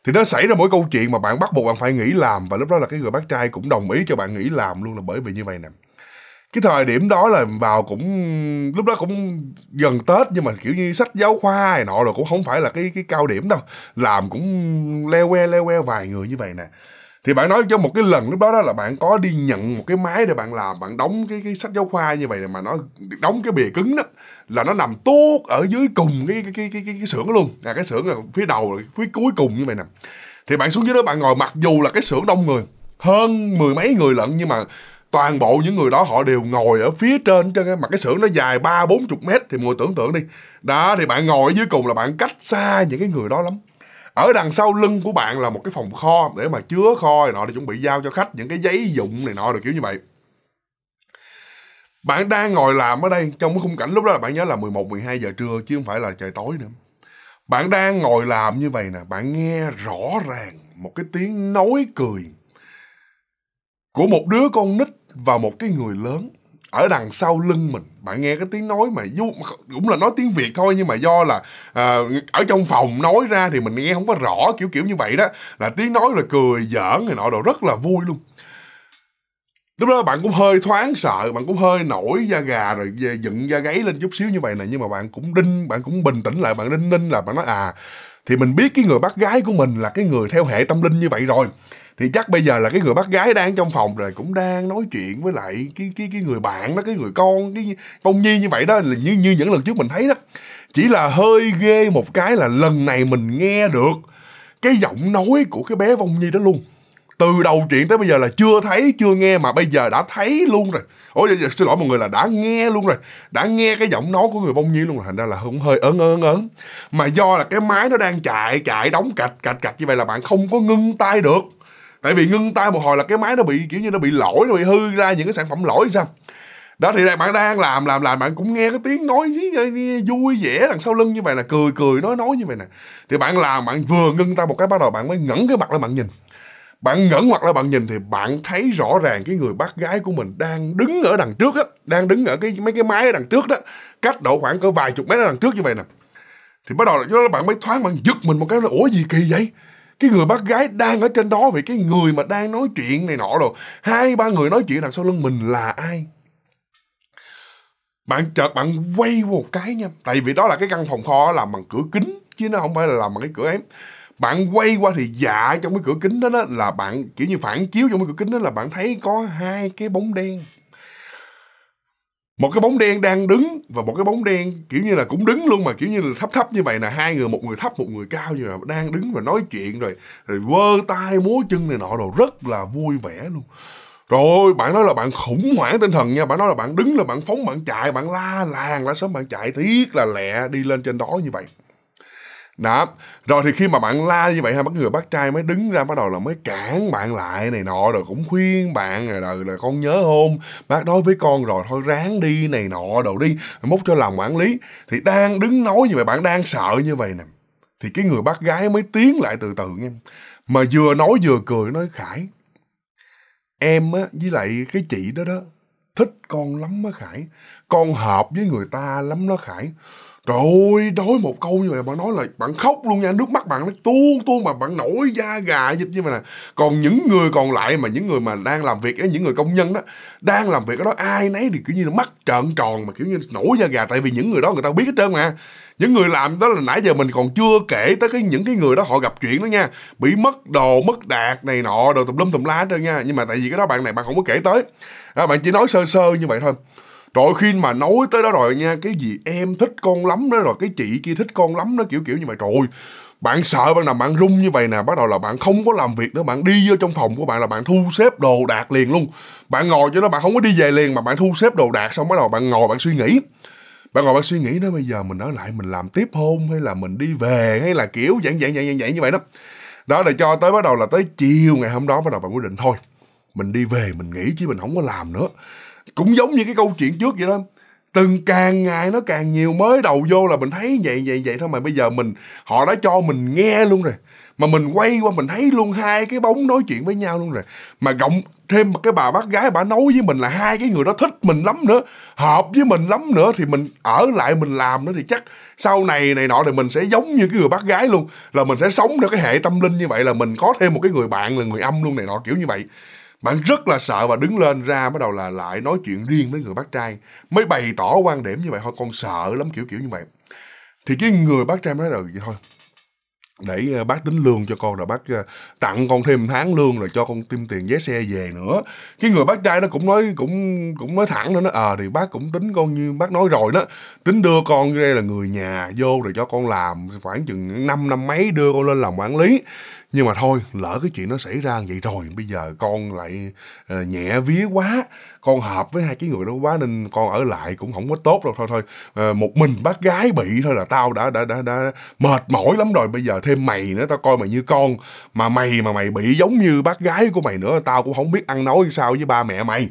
Thì nó xảy ra mỗi câu chuyện mà bạn bắt buộc bạn phải nghỉ làm và lúc đó là cái người bác trai cũng đồng ý cho bạn nghỉ làm luôn là bởi vì như vậy nè. Cái thời điểm đó là vào cũng, lúc đó cũng gần tết nhưng mà kiểu như sách giáo khoa này nọ rồi cũng không phải là cái cái cao điểm đâu. Làm cũng leo que leo que vài người như vậy nè thì bạn nói cho một cái lần lúc đó đó là bạn có đi nhận một cái máy để bạn làm bạn đóng cái cái sách giáo khoa như vậy mà nó đóng cái bìa cứng đó là nó nằm tốt ở dưới cùng cái cái cái cái cái, cái xưởng luôn. À cái xưởng là phía đầu phía cuối cùng như vậy nè. Thì bạn xuống dưới đó bạn ngồi mặc dù là cái xưởng đông người hơn mười mấy người lận nhưng mà toàn bộ những người đó họ đều ngồi ở phía trên cho mà cái xưởng nó dài ba bốn chục mét thì mọi tưởng tượng đi. Đó thì bạn ngồi ở dưới cùng là bạn cách xa những cái người đó lắm ở đằng sau lưng của bạn là một cái phòng kho để mà chứa kho này nọ để chuẩn bị giao cho khách những cái giấy dụng này nọ được kiểu như vậy bạn đang ngồi làm ở đây trong cái khung cảnh lúc đó là bạn nhớ là 11 12 giờ trưa chứ không phải là trời tối nữa. Bạn đang ngồi làm như vậy nè, bạn nghe rõ ràng một cái tiếng nói cười của một đứa con nít và một cái người lớn ở đằng sau lưng mình. Bạn nghe cái tiếng nói mà du cũng là nói tiếng việt thôi nhưng mà do là à, ở trong phòng nói ra thì mình nghe không có rõ kiểu kiểu như vậy đó. Là tiếng nói là cười giỡn này nọ đồ rất là vui luôn. Lúc đó bạn cũng hơi thoáng sợ bạn cũng hơi nổi da gà rồi dựng da gáy lên chút xíu như vậy này nhưng mà bạn cũng đinh bạn cũng bình tĩnh lại bạn đinh ninh là bạn nói à thì mình biết cái người bác gái của mình là cái người theo hệ tâm linh như vậy rồi thì chắc bây giờ là cái người bác gái đang trong phòng rồi cũng đang nói chuyện với lại cái cái cái người bạn đó, cái người con, cái phong nhi như vậy đó, là như như những lần trước mình thấy đó. Chỉ là hơi ghê một cái là lần này mình nghe được cái giọng nói của cái bé vong nhi đó luôn. Từ đầu chuyện tới bây giờ là chưa thấy, chưa nghe mà bây giờ đã thấy luôn rồi. Ôi dạ, dạ, xin lỗi mọi người là đã nghe luôn rồi. Đã nghe cái giọng nói của người vong nhi luôn rồi, thành ra là không hơi ớn ớn ớn. Mà do là cái máy nó đang chạy chạy đóng cạch cạch cạch như vậy là bạn không có ngưng tay được tại vì ngưng tay một hồi là cái máy nó bị, kiểu như nó bị lỗi, nó bị hư ra những cái sản phẩm lỗi sao? Đó, thì bạn đang làm làm làm, bạn cũng nghe cái tiếng nói vui vẻ đằng sau lưng như vậy là cười cười, nói nói như vậy nè. Thì bạn làm, bạn vừa ngưng tay một cái bắt đầu bạn mới ngẩng cái mặt lên bạn nhìn. Bạn ngẩng mặt lên bạn nhìn thì bạn thấy rõ ràng cái người bác gái của mình đang đứng ở đằng trước á, đang đứng ở cái, mấy cái máy ở đằng trước đó, cách độ khoảng cỡ vài chục mét ở đằng trước như vậy nè. Thì bắt đầu là bạn mới thoáng bạn giật mình một cái là, ủa, gì kỳ vậy? Cái người bác gái đang ở trên đó vì cái người mà đang nói chuyện này nọ rồi hai ba người nói chuyện đằng sau lưng mình là ai? Bạn chợt bạn quay một cái nha. Tại vì đó là cái căn phòng kho làm bằng cửa kính chứ nó không phải là làm bằng cái cửa ém bạn quay qua thì dạ trong cái cửa kính đó, đó là bạn kiểu như phản chiếu trong cái cửa kính đó là bạn thấy có hai cái bóng đen một cái bóng đen đang đứng và một cái bóng đen kiểu như là cũng đứng luôn mà kiểu như là thấp thấp như vậy là hai người, một người thấp, một người cao như là đang đứng và nói chuyện rồi rồi vơ tay, múa chân này nọ rồi rất là vui vẻ luôn. Rồi, bạn nói là bạn khủng hoảng tinh thần nha. Bạn nói là bạn đứng là bạn phóng, bạn chạy, bạn la làng, la sớm bạn chạy thiết là lẹ đi lên trên đó như vậy đó. Rồi thì khi mà bạn la như vậy ha bắt người bác trai mới đứng ra bắt đầu là mới cản bạn lại này nọ rồi cũng khuyên bạn rồi là, là con nhớ hôn. Bác nói với con rồi thôi ráng đi này nọ đồ đi mốt cho làm quản lý. Thì đang đứng nói như vậy bạn đang sợ như vậy nè thì cái người bác gái mới tiến lại từ từ nghe. Mà vừa nói vừa cười nói khải em á với lại cái chị đó đó thích con lắm á khải. Con hợp với người ta lắm đó khải. Trời ơi, nói một câu như vậy bạn nói là bạn khóc luôn nha, nước mắt bạn nó tuôn tuôn mà bạn nổi da gà dịch như vậy nè. Còn những người còn lại mà những người mà đang làm việc ấy, những người công nhân đó, đang làm việc ở đó ai nấy thì kiểu như là mắt trợn tròn mà kiểu như nổi da gà tại vì những người đó người ta biết hết trơn mà. Những người làm đó là nãy giờ mình còn chưa kể tới cái những cái người đó họ gặp chuyện đó nha. Bị mất đồ, mất đạt này nọ, đồ tùm lum tùm la hết trơn nha. Nhưng mà tại vì cái đó bạn này bạn không có kể tới. Đó, bạn chỉ nói sơ sơ như vậy thôi trời khi mà nói tới đó rồi nha Cái gì em thích con lắm đó Rồi cái chị kia thích con lắm đó Kiểu kiểu như vậy. Rồi bạn sợ bạn nào bạn rung như vậy nè Bắt đầu là bạn không có làm việc nữa Bạn đi vô trong phòng của bạn là bạn thu xếp đồ đạc liền luôn. Bạn ngồi cho nó bạn không có đi về liền Mà bạn thu xếp đồ đạc xong bắt đầu bạn ngồi bạn suy nghĩ. Bạn ngồi bạn suy nghĩ đó bây giờ mình ở lại mình làm tiếp hôn hay là mình đi về hay là kiểu dạng dạng dạng dạng, dạng như vậy đó. Đó là cho tới bắt đầu là tới chiều ngày hôm đó bắt đầu bạn quyết định thôi mình đi về mình nghỉ chứ mình không có làm nữa cũng giống như cái câu chuyện trước vậy đó. Từng càng ngày nó càng nhiều mới đầu vô là mình thấy vậy vậy vậy thôi mà bây giờ mình, họ đã cho mình nghe luôn rồi. Mà mình quay qua mình thấy luôn hai cái bóng nói chuyện với nhau luôn rồi. Mà cộng thêm một cái bà bác gái, bà nói với mình là hai cái người đó thích mình lắm nữa, hợp với mình lắm nữa thì mình ở lại mình làm nữa thì chắc sau này này nọ thì mình sẽ giống như cái người bác gái luôn. Là mình sẽ sống theo cái hệ tâm linh như vậy, là mình có thêm một cái người bạn, là người âm luôn này nọ, kiểu như vậy bạn rất là sợ và đứng lên ra bắt đầu là lại nói chuyện riêng với người bác trai. Mới bày tỏ quan điểm như vậy thôi con sợ lắm kiểu kiểu như vậy. Thì cái người bác trai mới nói rồi vậy thôi để ờ, bác tính lương cho con rồi bác ờ, tặng con thêm tháng lương rồi cho con thêm tiền vé xe về nữa. Cái người bác trai nó cũng nói cũng cũng nói thẳng nữa nó ờ à, thì bác cũng tính con như bác nói rồi đó. Tính đưa con đây là người nhà vô rồi cho con làm khoảng chừng năm năm mấy đưa con lên làm quản lý nhưng mà thôi lỡ cái chuyện nó xảy ra vậy rồi bây giờ con lại uh, nhẹ vía quá con hợp với hai cái người đó quá nên con ở lại cũng không có tốt đâu. Thôi thôi uh, một mình bác gái bị thôi là tao đã đã đã đã mệt mỏi lắm rồi. Bây giờ thêm mày nữa tao coi mày như con. Mà mày mà mày bị giống như bác gái của mày nữa tao cũng không biết ăn nói sao với ba mẹ mày.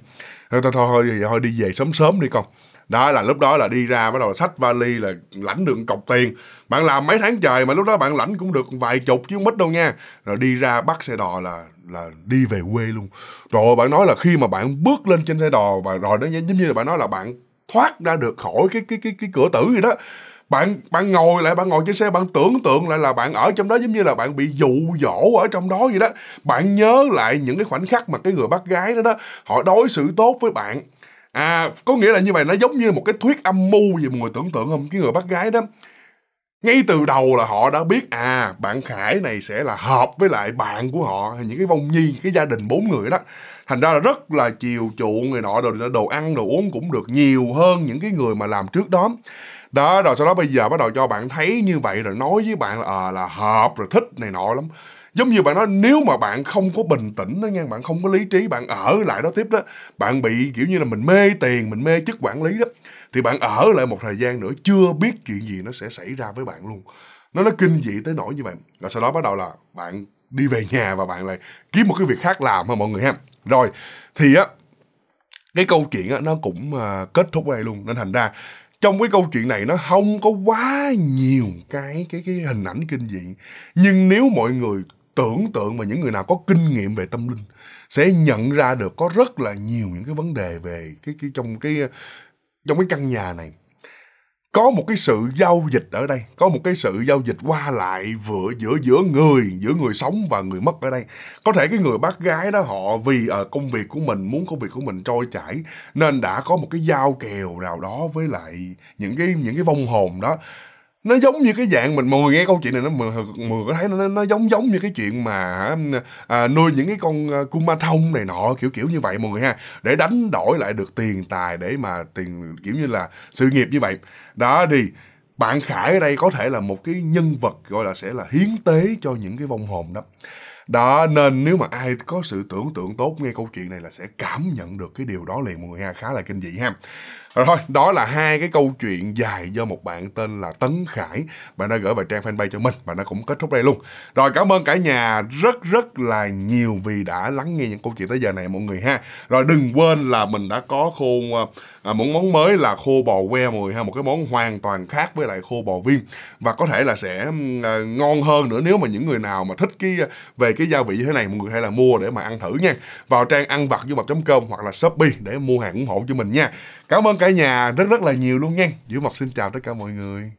Ờ, thôi thôi thôi, thôi, thôi đi về sớm sớm đi con đó là lúc đó là đi ra bắt đầu xách vali là lãnh được cọc tiền. Bạn làm mấy tháng trời mà lúc đó bạn lãnh cũng được vài chục chứ không ít đâu nha. Rồi đi ra bắt xe đò là là đi về quê luôn. Rồi bạn nói là khi mà bạn bước lên trên xe đò và rồi đó giống như là bạn nói là bạn thoát ra được khỏi cái cái cái cái cửa tử gì đó. Bạn bạn ngồi lại, bạn ngồi trên xe, bạn tưởng tượng lại là bạn ở trong đó giống như là bạn bị dụ dỗ ở trong đó vậy đó. Bạn nhớ lại những cái khoảnh khắc mà cái người bác gái đó đó, họ đối xử tốt với bạn à có nghĩa là như vậy nó giống như một cái thuyết âm mưu gì mọi người tưởng tượng không? Cái người bác gái đó ngay từ đầu là họ đã biết à bạn khải này sẽ là hợp với lại bạn của họ những cái vong nhi cái gia đình bốn người đó. Thành ra là rất là chiều chuộng người nọ đồ đồ ăn đồ uống cũng được nhiều hơn những cái người mà làm trước đó. Đó rồi sau đó bây giờ bắt đầu cho bạn thấy như vậy rồi nói với bạn là à, là hợp rồi thích này nọ lắm giống như bạn nói, nếu mà bạn không có bình tĩnh đó nha, bạn không có lý trí, bạn ở lại đó tiếp đó, bạn bị kiểu như là mình mê tiền, mình mê chức quản lý đó, thì bạn ở lại một thời gian nữa, chưa biết chuyện gì nó sẽ xảy ra với bạn luôn. Nó nó kinh dị tới nỗi như vậy. Rồi sau đó bắt đầu là bạn đi về nhà và bạn lại kiếm một cái việc khác làm ha mọi người ha? Rồi, thì á, cái câu chuyện á, nó cũng à, kết thúc ở đây luôn. Nên thành ra, trong cái câu chuyện này nó không có quá nhiều cái cái cái hình ảnh kinh dị. Nhưng nếu mọi người tưởng tượng mà những người nào có kinh nghiệm về tâm linh sẽ nhận ra được có rất là nhiều những cái vấn đề về cái cái trong cái trong cái căn nhà này. Có một cái sự giao dịch ở đây, có một cái sự giao dịch qua lại vừa giữa giữa người giữa người sống và người mất ở đây. Có thể cái người bác gái đó họ vì ở công việc của mình, muốn công việc của mình trôi chảy, nên đã có một cái giao kèo nào đó với lại những cái những cái vong hồn đó nó giống như cái dạng mình mọi người nghe câu chuyện này nó mọi người có thấy nó nó giống giống như cái chuyện mà à, nuôi những cái con à, kuma ma thông này nọ kiểu kiểu như vậy mọi người ha để đánh đổi lại được tiền tài để mà tiền kiểu như là sự nghiệp như vậy. Đó thì bạn khải ở đây có thể là một cái nhân vật gọi là sẽ là hiến tế cho những cái vong hồn đó. Đó nên nếu mà ai có sự tưởng tượng tốt nghe câu chuyện này là sẽ cảm nhận được cái điều đó liền mọi người ha khá là kinh dị ha rồi thôi, đó là hai cái câu chuyện dài do một bạn tên là Tấn Khải. Bạn đã gửi vào trang fanpage cho mình và nó cũng kết thúc đây luôn. Rồi cảm ơn cả nhà rất rất là nhiều vì đã lắng nghe những câu chuyện tới giờ này mọi người ha. Rồi đừng quên là mình đã có khô à, một món mới là khô bò que mọi người ha, một cái món hoàn toàn khác với lại khô bò viên và có thể là sẽ à, ngon hơn nữa nếu mà những người nào mà thích cái à, về cái gia vị như thế này mọi người hay là mua để mà ăn thử nha. Vào trang ăn vặt du com hoặc là Shopee để mua hàng ủng hộ cho mình nha. Cảm ơn cả nhà rất rất là nhiều luôn nha. Vũ Mộc xin chào tất cả mọi người.